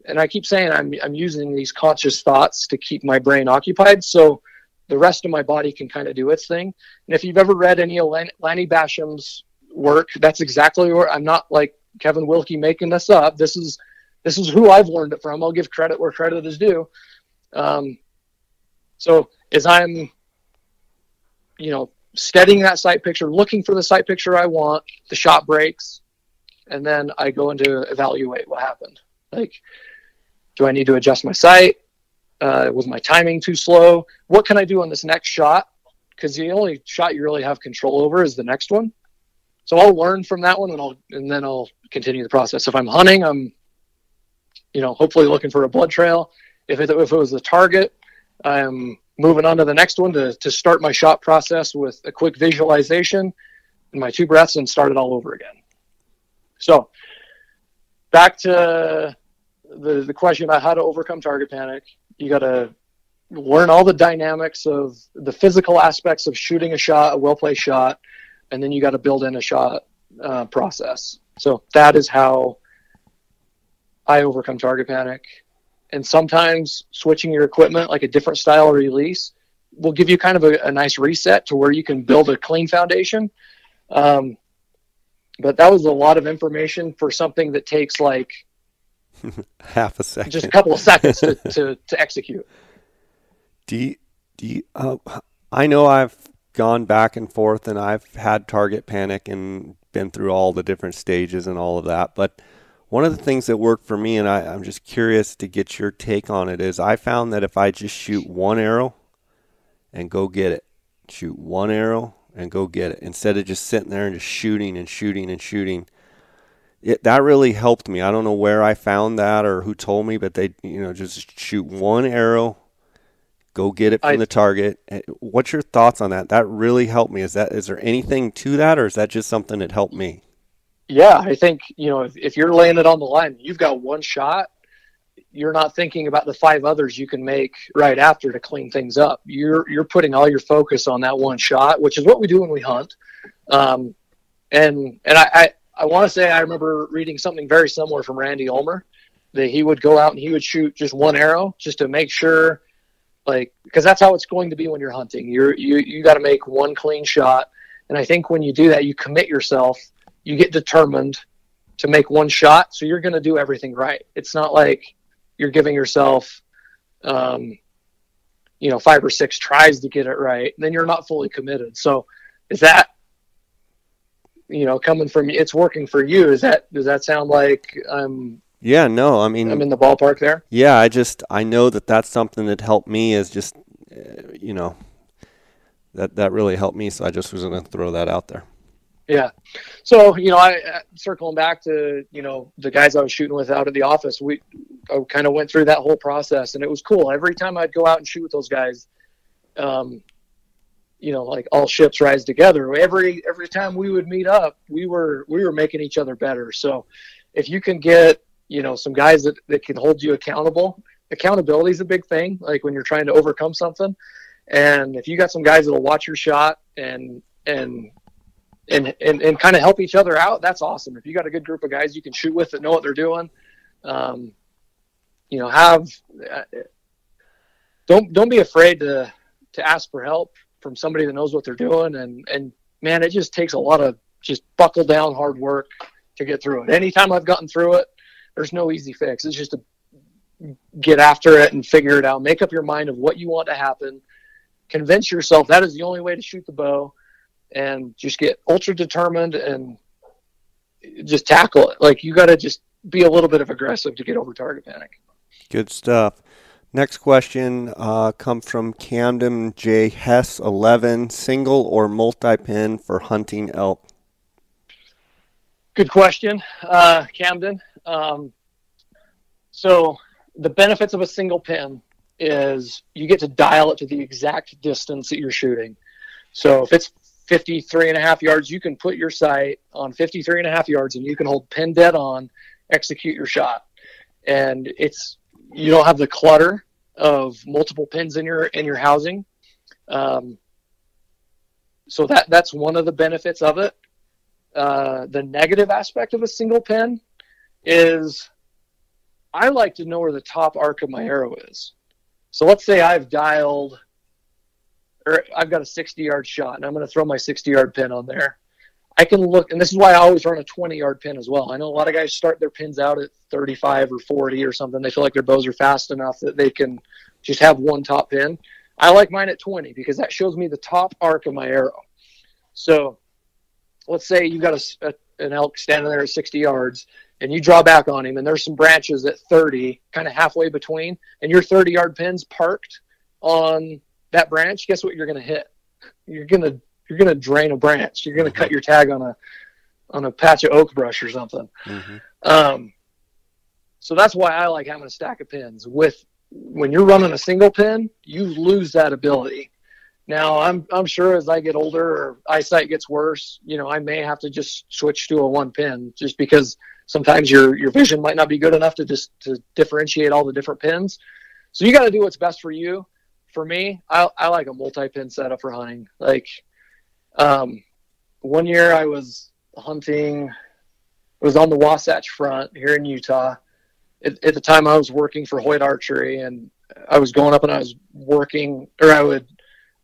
and I keep saying I'm I'm using these conscious thoughts to keep my brain occupied. So the rest of my body can kind of do its thing. And if you've ever read any of Lanny Bassham's work, that's exactly where I'm not like Kevin Wilkey making this up. This is this is who I've learned it from. I'll give credit where credit is due. Um, so as I'm, you know, studying that sight picture, looking for the sight picture I want, the shot breaks, and then I go into evaluate what happened. Like, do I need to adjust my sight? Uh, was my timing too slow? What can I do on this next shot? Because the only shot you really have control over is the next one. So I'll learn from that one, and I'll and then I'll continue the process. If I'm hunting, I'm, you know, hopefully looking for a blood trail. If it, if it was the target, I'm moving on to the next one to, to start my shot process with a quick visualization and my two breaths and start it all over again. So back to the, the question about how to overcome target panic you got to learn all the dynamics of the physical aspects of shooting a shot, a well placed shot, and then you got to build in a shot uh, process. So that is how I overcome target panic. And sometimes switching your equipment, like a different style release, will give you kind of a, a nice reset to where you can build a clean foundation. Um, but that was a lot of information for something that takes like [laughs] half a second, just a couple of seconds to, [laughs] to, to execute. Do you, do you, uh, I know I've gone back and forth and I've had target panic and been through all the different stages and all of that, but one of the things that worked for me, and I, I'm just curious to get your take on it, is I found that if I just shoot one arrow and go get it, shoot one arrow and go get it, instead of just sitting there and just shooting and shooting and shooting, it, that really helped me. I don't know where I found that or who told me, but they, you know, just shoot one arrow, go get it from I, the target. Eh, what's your thoughts on that? That really helped me. Is that is there anything to that, or is that just something that helped me? Yeah, I think you know if, if you're laying it on the line, you've got one shot. You're not thinking about the five others you can make right after to clean things up. You're you're putting all your focus on that one shot, which is what we do when we hunt. Um, and and I I, I want to say I remember reading something very similar from Randy Ulmer that he would go out and he would shoot just one arrow just to make sure like because that's how it's going to be when you're hunting you're you you got to make one clean shot and i think when you do that you commit yourself you get determined to make one shot so you're going to do everything right it's not like you're giving yourself um, you know five or six tries to get it right then you're not fully committed so is that you know coming from it's working for you is that does that sound like i'm yeah, no, I mean, I'm in the ballpark there. Yeah, I just I know that that's something that helped me is just, uh, you know, that that really helped me. So I just was going to throw that out there. Yeah. So you know, I uh, circling back to you know the guys I was shooting with out at the office. We I kind of went through that whole process, and it was cool. Every time I'd go out and shoot with those guys, um, you know, like all ships rise together. Every every time we would meet up, we were we were making each other better. So if you can get you know some guys that, that can hold you accountable accountability is a big thing like when you're trying to overcome something and if you got some guys that'll watch your shot and and and and, and kind of help each other out that's awesome if you got a good group of guys you can shoot with that know what they're doing um, you know have uh, don't don't be afraid to to ask for help from somebody that knows what they're doing and and man it just takes a lot of just buckle down hard work to get through it anytime i've gotten through it there's no easy fix. It's just to get after it and figure it out. Make up your mind of what you want to happen. Convince yourself that is the only way to shoot the bow, and just get ultra determined and just tackle it. Like you got to just be a little bit of aggressive to get over target panic. Good stuff. Next question uh, comes from Camden J. Hess 11. Single or multi pin for hunting elk? Good question, uh, Camden. Um, so the benefits of a single pin is you get to dial it to the exact distance that you're shooting. So if it's 53 and a half yards, you can put your sight on 53 and a half yards and you can hold pin dead on, execute your shot. And it's, you don't have the clutter of multiple pins in your, in your housing. Um, so that, that's one of the benefits of it. Uh, the negative aspect of a single pin is I like to know where the top arc of my arrow is. So let's say I've dialed, or I've got a 60 yard shot, and I'm going to throw my 60 yard pin on there. I can look, and this is why I always run a 20 yard pin as well. I know a lot of guys start their pins out at 35 or 40 or something. They feel like their bows are fast enough that they can just have one top pin. I like mine at 20 because that shows me the top arc of my arrow. So let's say you've got a, a an elk standing there at 60 yards and you draw back on him and there's some branches at 30 kind of halfway between and your 30 yard pins parked on that branch guess what you're going to hit you're going to you're going to drain a branch you're going to mm-hmm. cut your tag on a on a patch of oak brush or something mm-hmm. um, so that's why i like having a stack of pins with when you're running a single pin you lose that ability now I'm I'm sure as I get older or eyesight gets worse, you know, I may have to just switch to a one pin just because sometimes your your vision might not be good enough to just to differentiate all the different pins. So you got to do what's best for you. For me, I I like a multi-pin setup for hunting. Like um one year I was hunting it was on the Wasatch Front here in Utah. At, at the time I was working for Hoyt Archery and I was going up and I was working or I would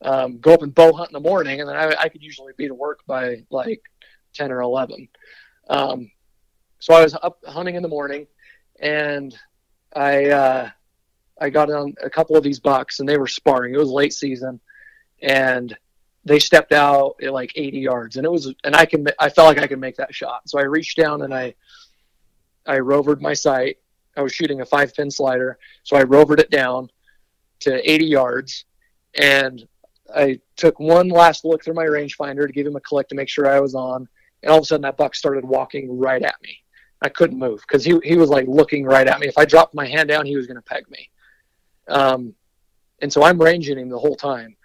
um, go up and bow hunt in the morning, and then I, I, could usually be to work by like ten or eleven. Um, so I was up hunting in the morning, and I uh, I got on a couple of these bucks, and they were sparring. It was late season, and they stepped out at like 80 yards, and it was and I can I felt like I could make that shot. So I reached down and I I rovered my sight. I was shooting a five pin slider, so I rovered it down to 80 yards, and I took one last look through my rangefinder to give him a click to make sure I was on, and all of a sudden that buck started walking right at me. I couldn't move because he he was like looking right at me. If I dropped my hand down, he was going to peg me. Um, And so I'm ranging him the whole time.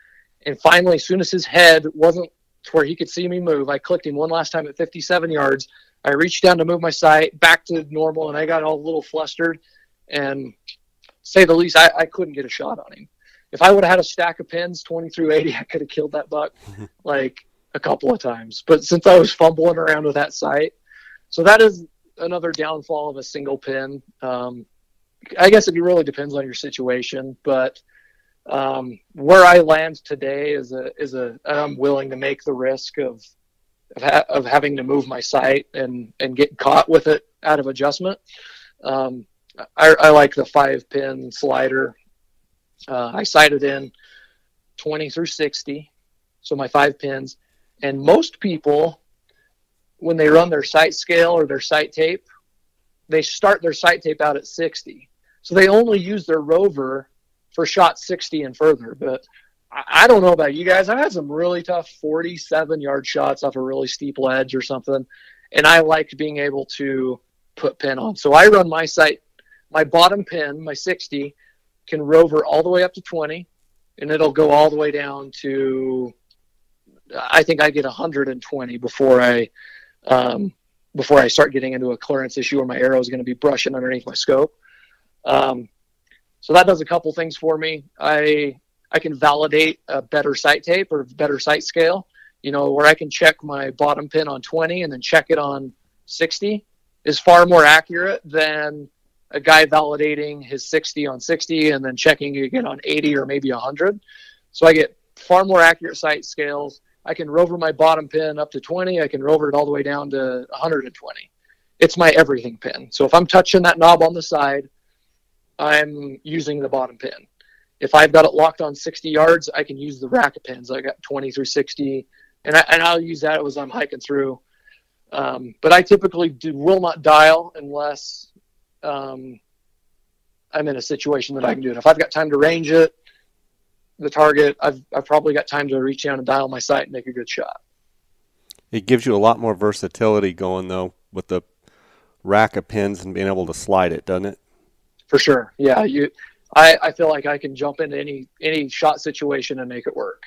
And finally, as soon as his head wasn't to where he could see me move, I clicked him one last time at 57 yards. I reached down to move my sight back to normal, and I got all a little flustered. And say the least, I, I couldn't get a shot on him. If I would have had a stack of pins, 20 through 80, I could have killed that buck [laughs] like a couple of times. But since I was fumbling around with that sight, so that is another downfall of a single pin. Um, I guess it really depends on your situation, but um, where I land today is a is a I'm willing to make the risk of of, ha- of having to move my sight and and get caught with it out of adjustment. Um, I, I, like the five pin slider. Uh, I sighted in 20 through 60, so my five pins. And most people, when they run their sight scale or their sight tape, they start their sight tape out at 60. So they only use their rover for shot 60 and further. But I don't know about you guys. I've had some really tough 47 yard shots off a really steep ledge or something. And I liked being able to put pin on. So I run my sight, my bottom pin, my 60, can rover all the way up to 20, and it'll go all the way down to, I think I get 120 before I, um, before I start getting into a clearance issue where my arrow is going to be brushing underneath my scope. Um, so that does a couple things for me. I I can validate a better sight tape or better sight scale. You know, where I can check my bottom pin on 20 and then check it on 60 is far more accurate than a guy validating his 60 on 60 and then checking again on 80 or maybe 100. So I get far more accurate sight scales. I can rover my bottom pin up to 20. I can rover it all the way down to 120. It's my everything pin. So if I'm touching that knob on the side, I'm using the bottom pin. If I've got it locked on 60 yards, I can use the rack of pins. I got 20 through 60, and, I, and I'll use that as I'm hiking through. Um, but I typically do, will not dial unless um, I'm in a situation that I can do it. If I've got time to range it, the target, I've, I've probably got time to reach down and dial my sight and make a good shot. It gives you a lot more versatility going though with the rack of pins and being able to slide it, doesn't it? For sure. Yeah, you. I, I feel like I can jump into any any shot situation and make it work.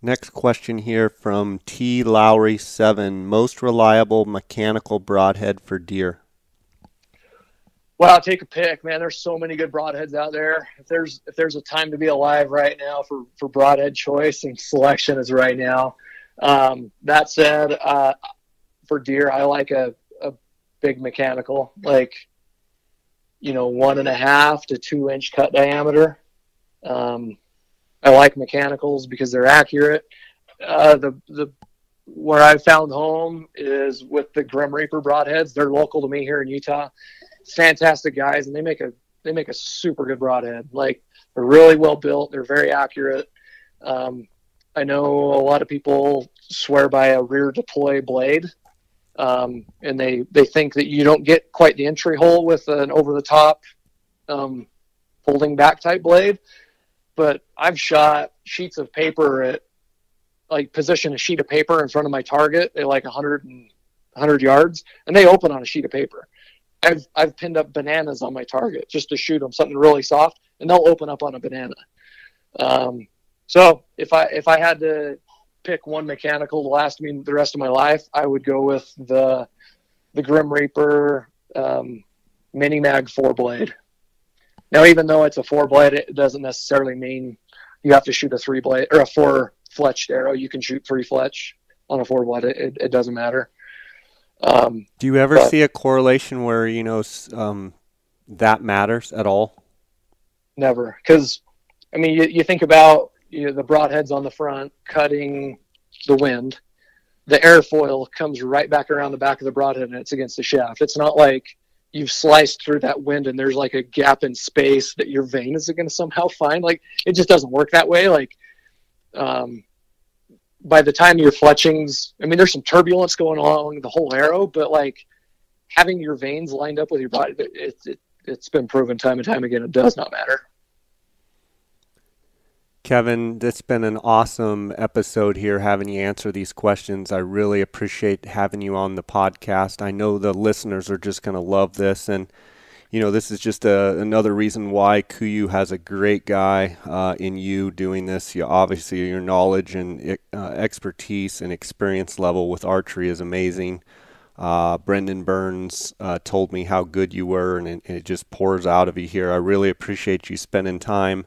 Next question here from T Lowry seven. Most reliable mechanical broadhead for deer. Well, take a pick, man. There's so many good broadheads out there. If there's if there's a time to be alive right now for for broadhead choice and selection is right now. Um, that said, uh, for deer, I like a, a big mechanical. Like you know, one and a half to two inch cut diameter. Um, I like mechanicals because they're accurate. Uh, the the where I found home is with the Grim Reaper broadheads. They're local to me here in Utah. Fantastic guys, and they make a they make a super good broadhead. Like they're really well built. They're very accurate. Um, I know a lot of people swear by a rear deploy blade um, and they they think that you don't get quite the entry hole with an over the top um, folding back type blade. But I've shot sheets of paper at like position a sheet of paper in front of my target at like 100 and 100 yards, and they open on a sheet of paper. I've I've pinned up bananas on my target just to shoot them something really soft, and they'll open up on a banana. Um, so if I if I had to pick one mechanical to last me the rest of my life, I would go with the the Grim Reaper um, Mini Mag four blade. Now, even though it's a four blade, it doesn't necessarily mean you have to shoot a three blade or a four fletched arrow. You can shoot three fletch on a four blade. It, it doesn't matter. Um, Do you ever but, see a correlation where you know um, that matters at all? Never, because I mean, you, you think about you know, the broadheads on the front cutting the wind. The airfoil comes right back around the back of the broadhead and it's against the shaft. It's not like you've sliced through that wind and there's like a gap in space that your vane is going to somehow [laughs] find. Like it just doesn't work that way. Like, um, by the time your fletchings, I mean, there's some turbulence going along the whole arrow, but like having your vanes lined up with your body, it, it, it's been proven time and time again. It does not matter. Kevin, it's been an awesome episode here having you answer these questions. I really appreciate having you on the podcast. I know the listeners are just going to love this. And, you know, this is just a, another reason why KUIU has a great guy uh, in you doing this. You obviously your knowledge and uh, expertise and experience level with archery is amazing. Uh, Brendan Burns uh, told me how good you were, and it, it, just pours out of you here. I really appreciate you spending time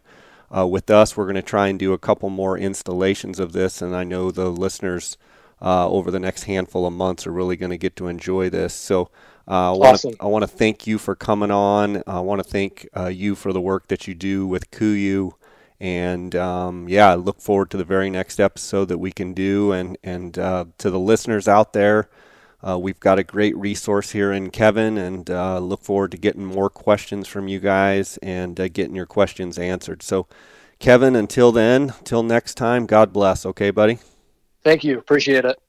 uh, with us. We're going to try and do a couple more installations of this, and I know the listeners uh, over the next handful of months are really going to get to enjoy this. So uh, I want to want thank you for coming on. I want to thank uh, you for the work that you do with KUIU. And um, yeah, I look forward to the very next episode that we can do. And and uh, to the listeners out there, uh, we've got a great resource here in Kevin, and uh, look forward to getting more questions from you guys and uh, getting your questions answered. So, Kevin, until then, until next time, God bless. Okay, buddy. Thank you. Appreciate it.